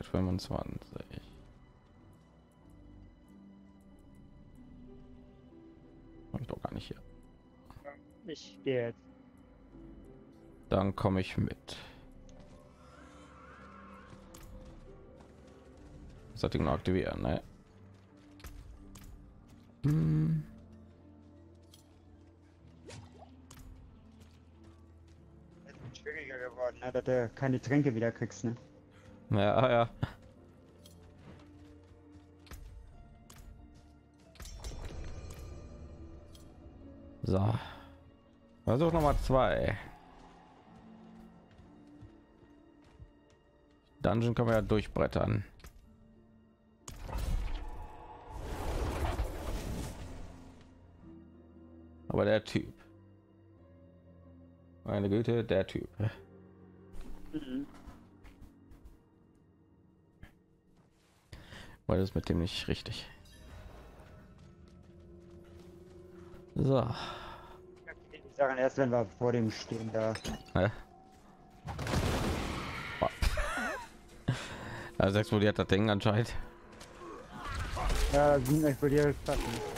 Geschicklichkeit 25. Hab ich doch gar nicht hier. Ich gehe jetzt. Dann komme ich mit. Das Ding noch aktivieren, ne? Hm. Es ist schwieriger geworden, ne, dass du keine Tränke wieder kriegst, ne? Ja, ja. So. Versuch Nummer zwei. Dungeon können wir ja durchbrettern. Aber der Typ. Meine Güte, der Typ. Weil das mit dem nicht richtig. So. Die sagen erst, wenn wir vor dem stehen da. Boah. Also explodiert das Ding anscheinend. Ja, explodiert Platten.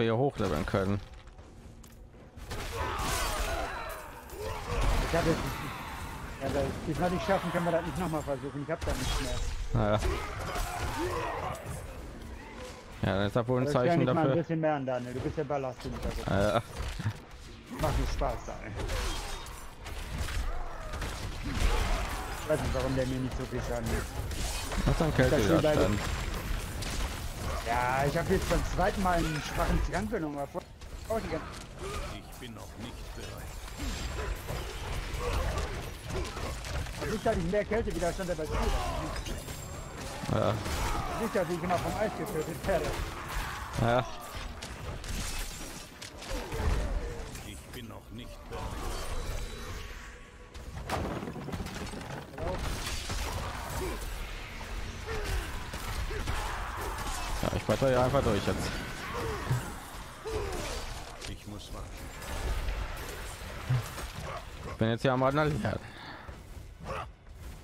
Wir hier hochleveln können. Ich habe. Ja, das diesmal nicht schaffen, können wir das nicht nochmal versuchen. Ich habe da nichts mehr. Naja. Ja, dann ist das wohl ein Zeichen nicht mal ein dafür. bisschen mehr an Daniel. Du bist ja Ballast. Ja. Macht mir Spaß, Daniel. Ich weiß nicht, warum der mir nicht so viel Schaden macht. Was ein Kältewiderstand. Ja, ich habe jetzt beim zweiten Mal einen schwachen Trank genommen. vor- Ich bin noch nicht bereit. Nicht, dass ich mehr Kältewiderstand dabei spiele. Ja. Nicht, dass ich genau vom Eis getötet werde. Ja. Weiter ja einfach durch jetzt. Ich muss warten. Ich bin jetzt hier am Randalieren.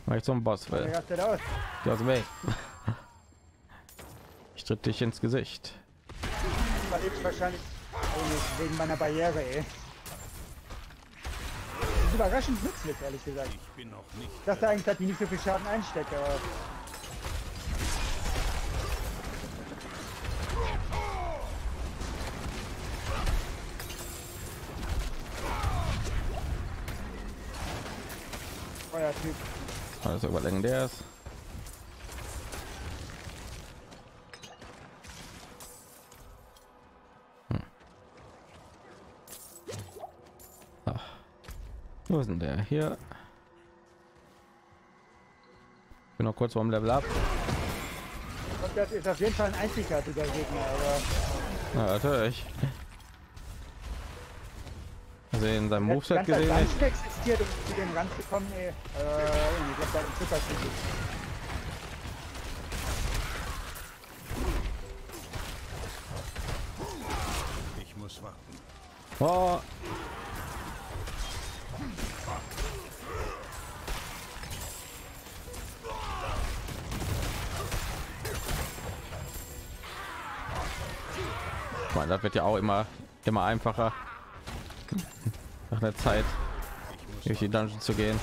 Weil ich zum Boss will. Du hast weg. Ich tritt dich ins Gesicht. Das wahrscheinlich wegen meiner Barriere, ey. Das ist überraschend nützlich, ehrlich gesagt. Ich bin noch nicht Ich dachte eigentlich, dass die nicht so viel Schaden einsteckt, aber legendäres. Hm. Ach. Wo ist denn der? Hier. Ich bin noch kurz vorm Level ab. Das ist auf jeden Fall ein einzigartiger Gegner, aber Na, natürlich. Also in seinem Moveset gesehen existiert, um zu dem ranzukommen, ey. Äh, ich glaube, da ist Zucker Ich muss warten. Oh. Man, das wird ja auch immer immer einfacher nach der Zeit durch die Dungeon zu gehen.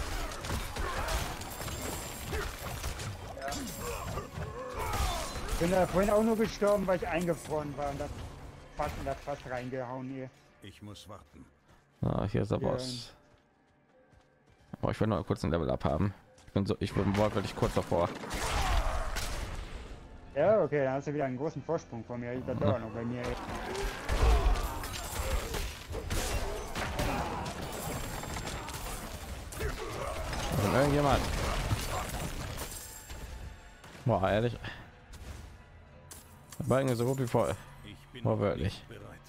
Ich bin da vorhin auch nur gestorben, weil ich eingefroren war und das fast in das Fass reingehauen hier. Ich muss warten. Ah, hier ist der. Boss. Oh, ich will noch kurz ein Level up haben. Ich bin so, ich bin wortwörtlich kurz davor. Ja, okay, dann hast du wieder einen großen Vorsprung von mir. Das dauert noch bei mir. Irgendjemand. Boah, ehrlich. Der Balken ist so gut wie voll. Ich bin Wortwörtlich. nicht bereit.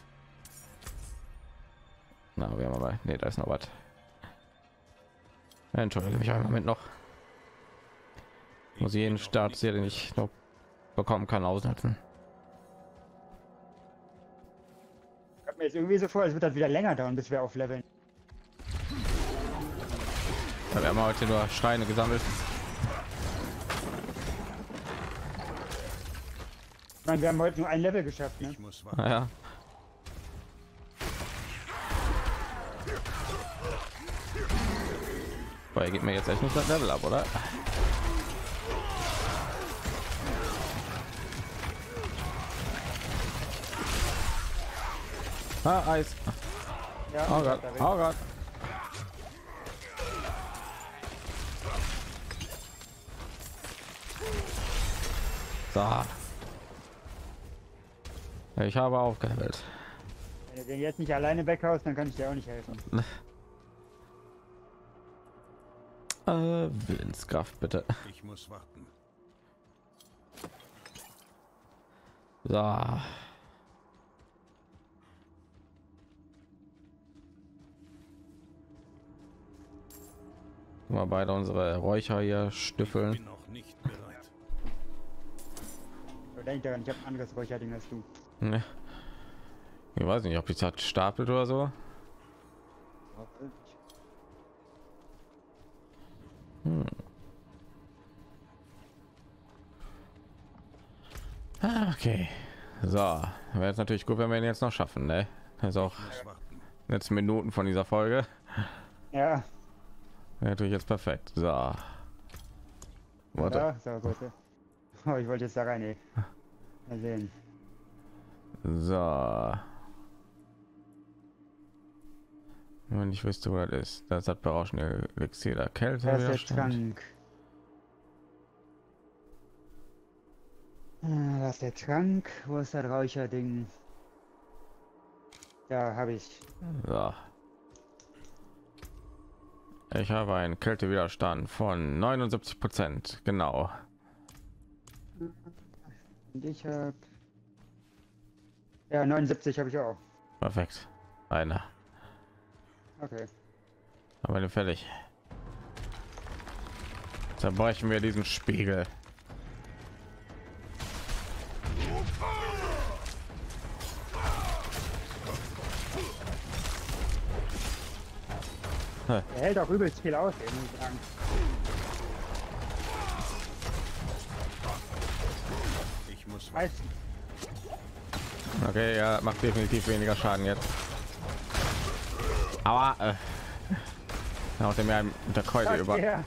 Na, wir haben aber. Nee, da ist noch was. Entschuldige mich einen Moment noch. Muss jeden Start hier, den ich noch bekommen kann, ausnutzen. Kommt mir jetzt irgendwie so vor, als wird das wieder länger dauern, bis wir auf Leveln. Ja, Wir haben heute nur Steine gesammelt. Meine, wir haben heute nur ein Level geschafft, ne? Ich muss warten. Naja. Weil geht mir jetzt echt nicht das Level ab, oder? Ah, Eis. Ja, Oh Gott, oh Gott. So. Ich habe aufgelevelt. Wenn du den jetzt nicht alleine weghaust, dann kann ich dir auch nicht helfen. Äh, Willenskraft, bitte. Ich muss warten. So. Mal beide unsere Räucher hier stüffeln. Denk daran, ich habe ein anderes Räucherding als du. Ne. Ich weiß nicht, ob ich das stapelt oder so. Ah, okay. So, wäre jetzt natürlich gut, wenn wir ihn jetzt noch schaffen, ne? Das ist auch Ich muss warten. letzte Minuten von dieser Folge. Ja, Wäre natürlich jetzt perfekt. So. Warte. ja, so gut. Ich wollte jetzt da rein, ey. Mal sehen. So. Wenn ich wüsste, wo das ist. Das hat berauschende Elixier der Kälte. Da ist der. Trank. Ah, Da ist der Trank. Wo ist das Räucherding? Da habe ich. So. Ich habe einen Kältewiderstand von 79 Prozent. Genau. Und ich habe. Ja, 79 habe ich auch. Perfekt. Einer. Okay. Aber den fertig. Zerbrechen wir diesen Spiegel. Er hält auch übelst viel aus, muss ich sagen. Muss. Meistens. Okay, ja, macht definitiv weniger Schaden jetzt. Aber äh, haut er mir der Keule über. Ja,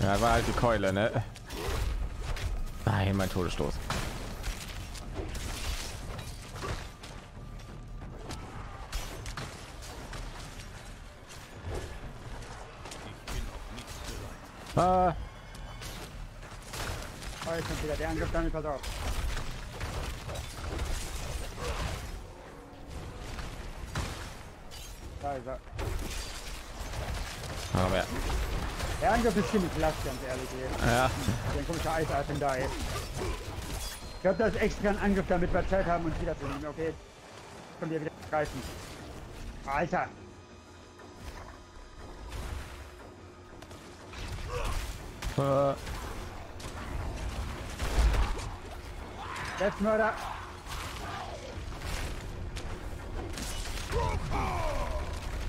Ja, war halt die Keule, ne? Nein, mein Todesstoß. Ah, kommt wieder der Angriff, damit pass auf. Da ist er. aber Der Angriff ist ziemlich lasch, ganz ehrlich. Ey. ja, Der komische Eisatem da, ey. Ich glaube, das ist extra ein Angriff, damit wir Zeit haben, uns wiederzunehmen. Okay, jetzt kommt ihr wieder greifen. Alter! Äh, Selbstmörder!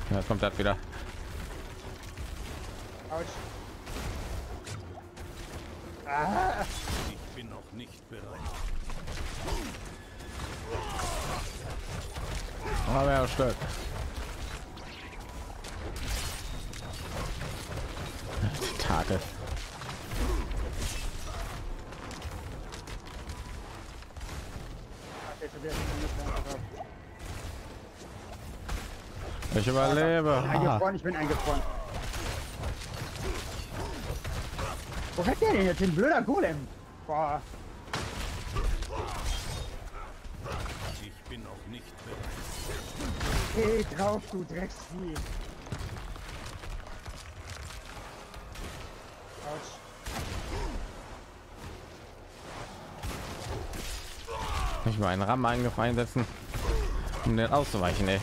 ja, kommt das wieder. Autsch! Ah! Ich bin noch nicht bereit. Aber er stört. Tage. Der. Ich überlebe. Ah, Eingefroren, ich bin eingefroren. Wo rennt der denn jetzt hin? Blöder Golem! Boah, Ich bin noch nicht bereit. geh drauf, du Drecksvieh! Autsch. Ich mal einen Ramm Eingriff einsetzen, um den auszuweichen. Ey.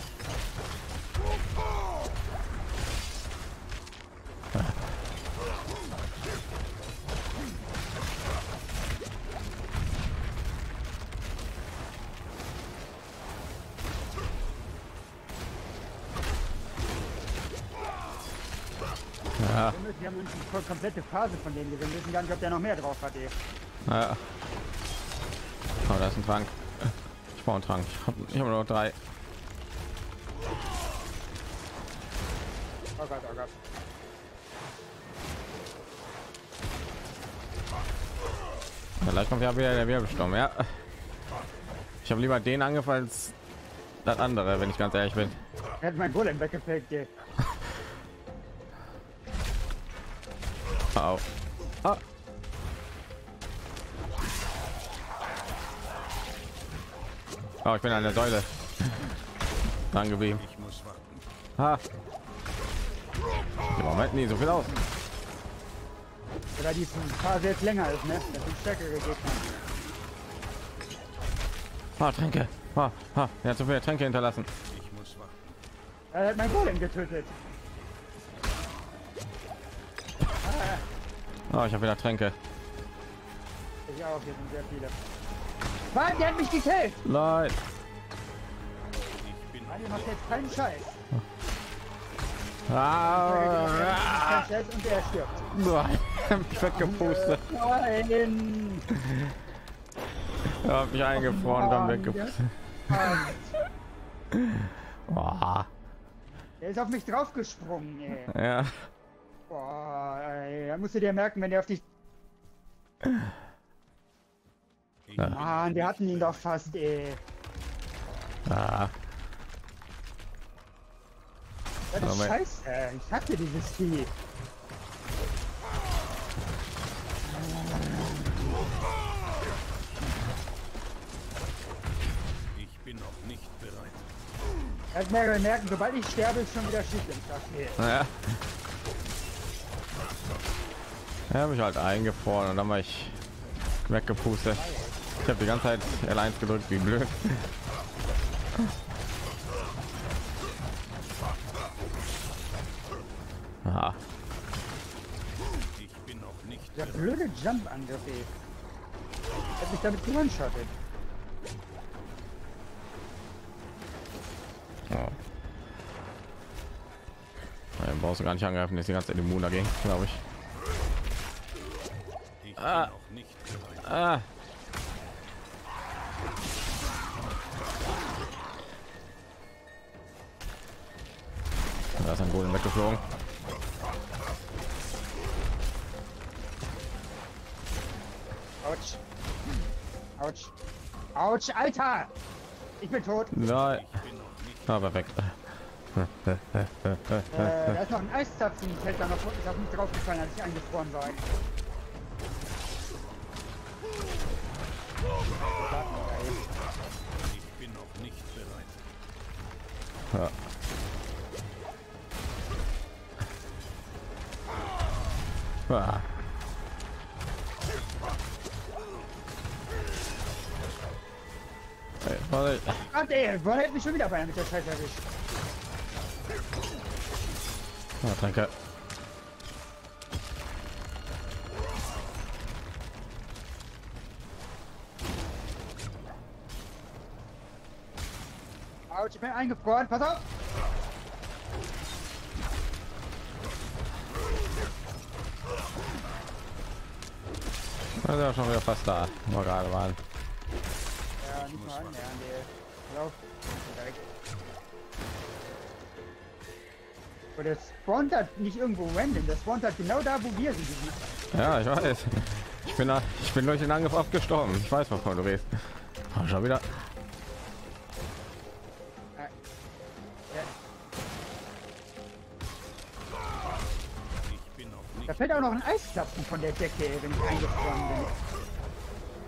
Ja, Wir haben uns eine komplette Phase von denen. Wir wissen gar nicht, ob der noch mehr drauf hat, ey. ja. Oh, da ist ein Trank. Ich brauche einen Trank. Ich habe ich hab nur noch drei. Oh Gott, oh Gott. Vielleicht kommt ja wieder der Wirbelsturm. Ja. Ich habe lieber den angefallen als das andere, wenn ich ganz ehrlich bin. Er hat mein Golem weggefällt, ey. Au. Ah. Oh, ich bin an der Säule. Dran geblieben. Ich muss warten. Ha. Im Moment nie so viel aus. Oder die Phase jetzt länger ist, ne? Das sind stärkere Gegner. Ah, Tränke. Ah, ah, er hat so viele Tränke hinterlassen. Ich muss warten. Er hat mein Golem getötet. Oh, ich habe wieder Tränke. Ich auch, hier sind sehr viele. Mann, der hat mich gekillt! Nein. Ich bin Mann, ihr macht jetzt keinen Scheiß. Ah, Kein Scheiß und er stirbt. nein. Ich werd gepustet. Nein! Er hat mich eingefroren, dann weggepustet. Boah. Der ist auf mich draufgesprungen, ey. Ja. Boah, ey. Da musst du dir merken, wenn der auf dich... Ich Mann, wir hatten ihn doch fast, ey. Ah. Das ist Aber- scheiße. Ich hatte dieses Vieh. Ich bin noch nicht bereit. Er merken, merken, sobald ich sterbe, ist schon wieder Schicht im Schacht. ey. Ja. Er habe mich halt eingefroren und dann war ich weggepustet. Ich habe die ganze Zeit L1 gedrückt, wie blöd. Aha. Ich bin noch nicht Der blöde Jump-Angriff. Hat mich damit gewonshottet. Ja, Den brauchst du gar nicht angreifen, ist die ganze Zeit immun dagegen, glaube ich. Ich Ah. nicht. Ah. Da ist ein Golem weggeflogen. Autsch. Autsch. Autsch, Alter! Ich bin tot. Nein. Ich nicht Aber weg. Äh, da ist noch ein Eiszapfen, fällt da noch, ist auf mich draufgefallen, als ich eingefroren war. Ich bin noch nicht bereit. Ja. Ah. Ey, warte. Gott ey, woher hält mich schon wieder bei mit der Scheiße erwischt? Ah, danke. Autsch, ich bin eingefroren, pass auf! Sind wir schon wieder fast da, wo wir gerade waren. Ja, nicht mal annähern, der. Lauf. Direkt. Und der spawnt halt nicht irgendwo random, der spawnt halt genau da, wo wir sind. Ja, ich weiß. Ich bin, da, ich bin durch den Angriff oft gestorben. Ich weiß, wovon du redest. Schon wieder. Da fällt auch noch ein Eiszapfen von der Decke, wenn ich eingefroren bin.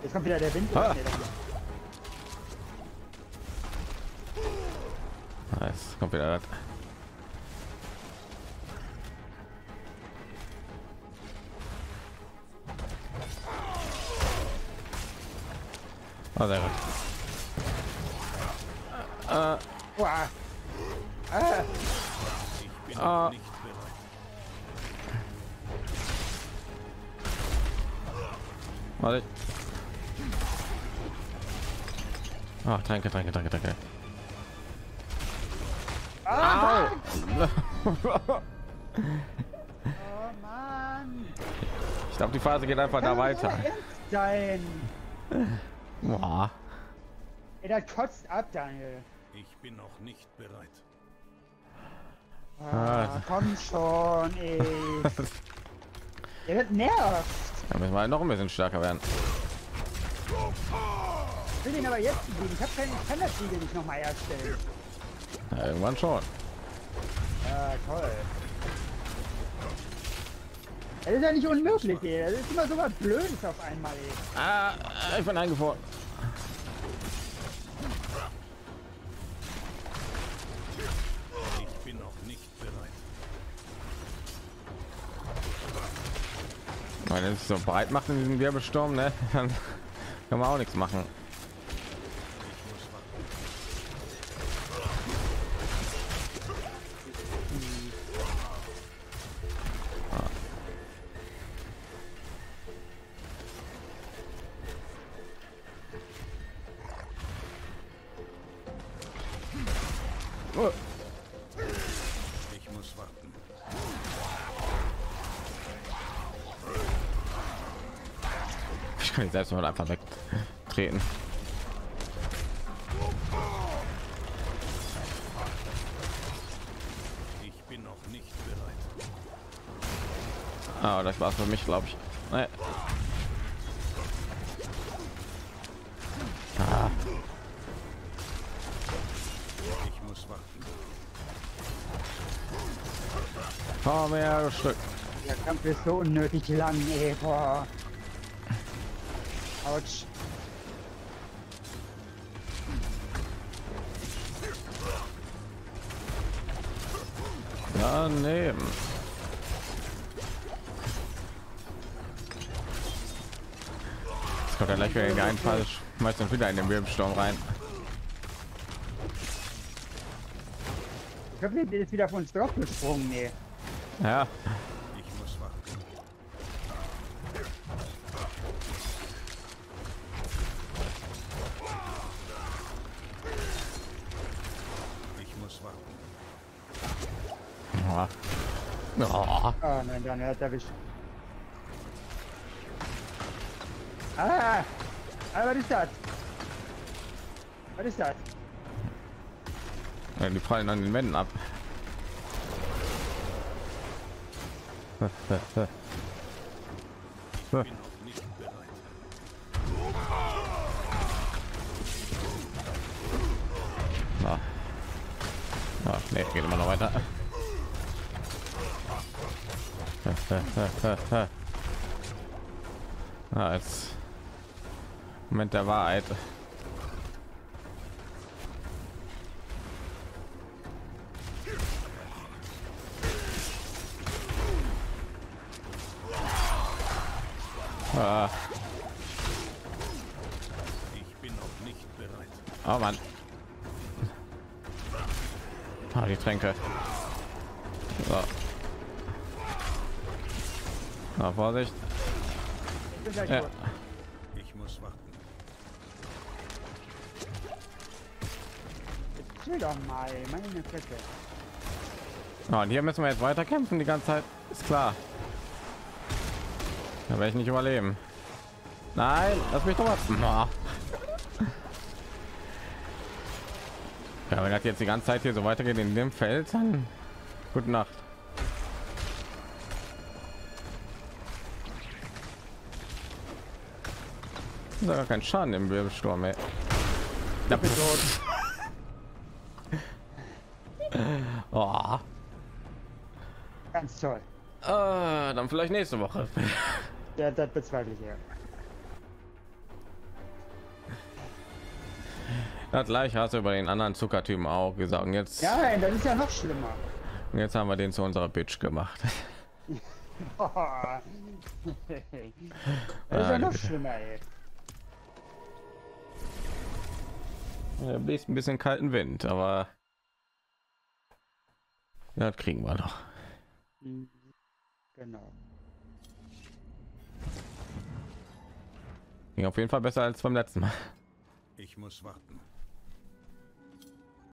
Jetzt kommt wieder der Wind. Ah. Nee, Nice, kommt wieder das. Oh, sehr gut. Äh. Ah, Ach, danke, danke, danke, danke. ah, oh Mann! Ich glaube, die Phase geht einfach da weiter. Sein! Boah. Ey, das kotzt ab, Daniel. Ich bin noch nicht bereit. Ah, komm schon, ey. Ja, das nervt. Da müssen wir noch ein bisschen stärker werden. Ich will den aber jetzt besiegen. Ich, hab keinen, ich kann das Siegel nicht nochmal herstellen. Ja, irgendwann schon. Ja, toll. Das ist ja nicht unmöglich, ey. Das ist immer so was Blödes auf einmal, ey. Ah, ich bin eingefroren. Ich bin noch nicht bereit. Wenn es so breit macht in diesem Wirbelsturm, ne, dann kann man auch nichts machen. Selbst mal einfach wegtreten. Ich bin noch nicht bereit. Ah, das war's für mich, glaube ich. Nee. Ah, Ich muss warten. komm her, du Stück. Der Kampf ist so unnötig lang, ey. Autsch. Daneben. Jetzt kommt er gleich wieder in den Einfall, schmeißt uns wieder in den Wirbelsturm rein. Ich glaube, der ist wieder von uns drauf gesprungen, ey. Ja, Nein, dann hat er erwischt. Ah! ah! Was ist das? Was ist das? Ja, die fallen an den Wänden ab. Ich bin noch nicht bereit. Na. Na, Ne, geht immer noch weiter. Ah, jetzt Moment der Wahrheit. Ah, Ich bin noch nicht bereit. oh Mann. Ah, die Tränke. Na, Vorsicht. Ja. Ich muss warten. Chill doch mal, meine Fresse. Ah, und hier müssen wir jetzt weiter kämpfen die ganze Zeit. Ist klar. Da werde ich nicht überleben. Nein, lass mich doch mal. Ja, wenn das jetzt die ganze Zeit hier so weitergeht in dem Feld, dann gute Nacht. Ist ja gar kein Schaden im Wirbelsturm, ey. Ja, oh. Ganz toll. Äh, dann vielleicht nächste Woche. Ja, das bezweifle ich ja. Das gleiche hast du über den anderen Zuckertypen auch gesagt. Und jetzt, Ja, nein, das ist ja noch schlimmer. und jetzt haben wir den zu unserer Bitch gemacht. das ist ja noch schlimmer, ey. Bläst ein bisschen kalten Wind, aber ja, das kriegen wir noch. Mhm. Genau. Ging auf jeden Fall besser als beim letzten Mal. Ich muss warten.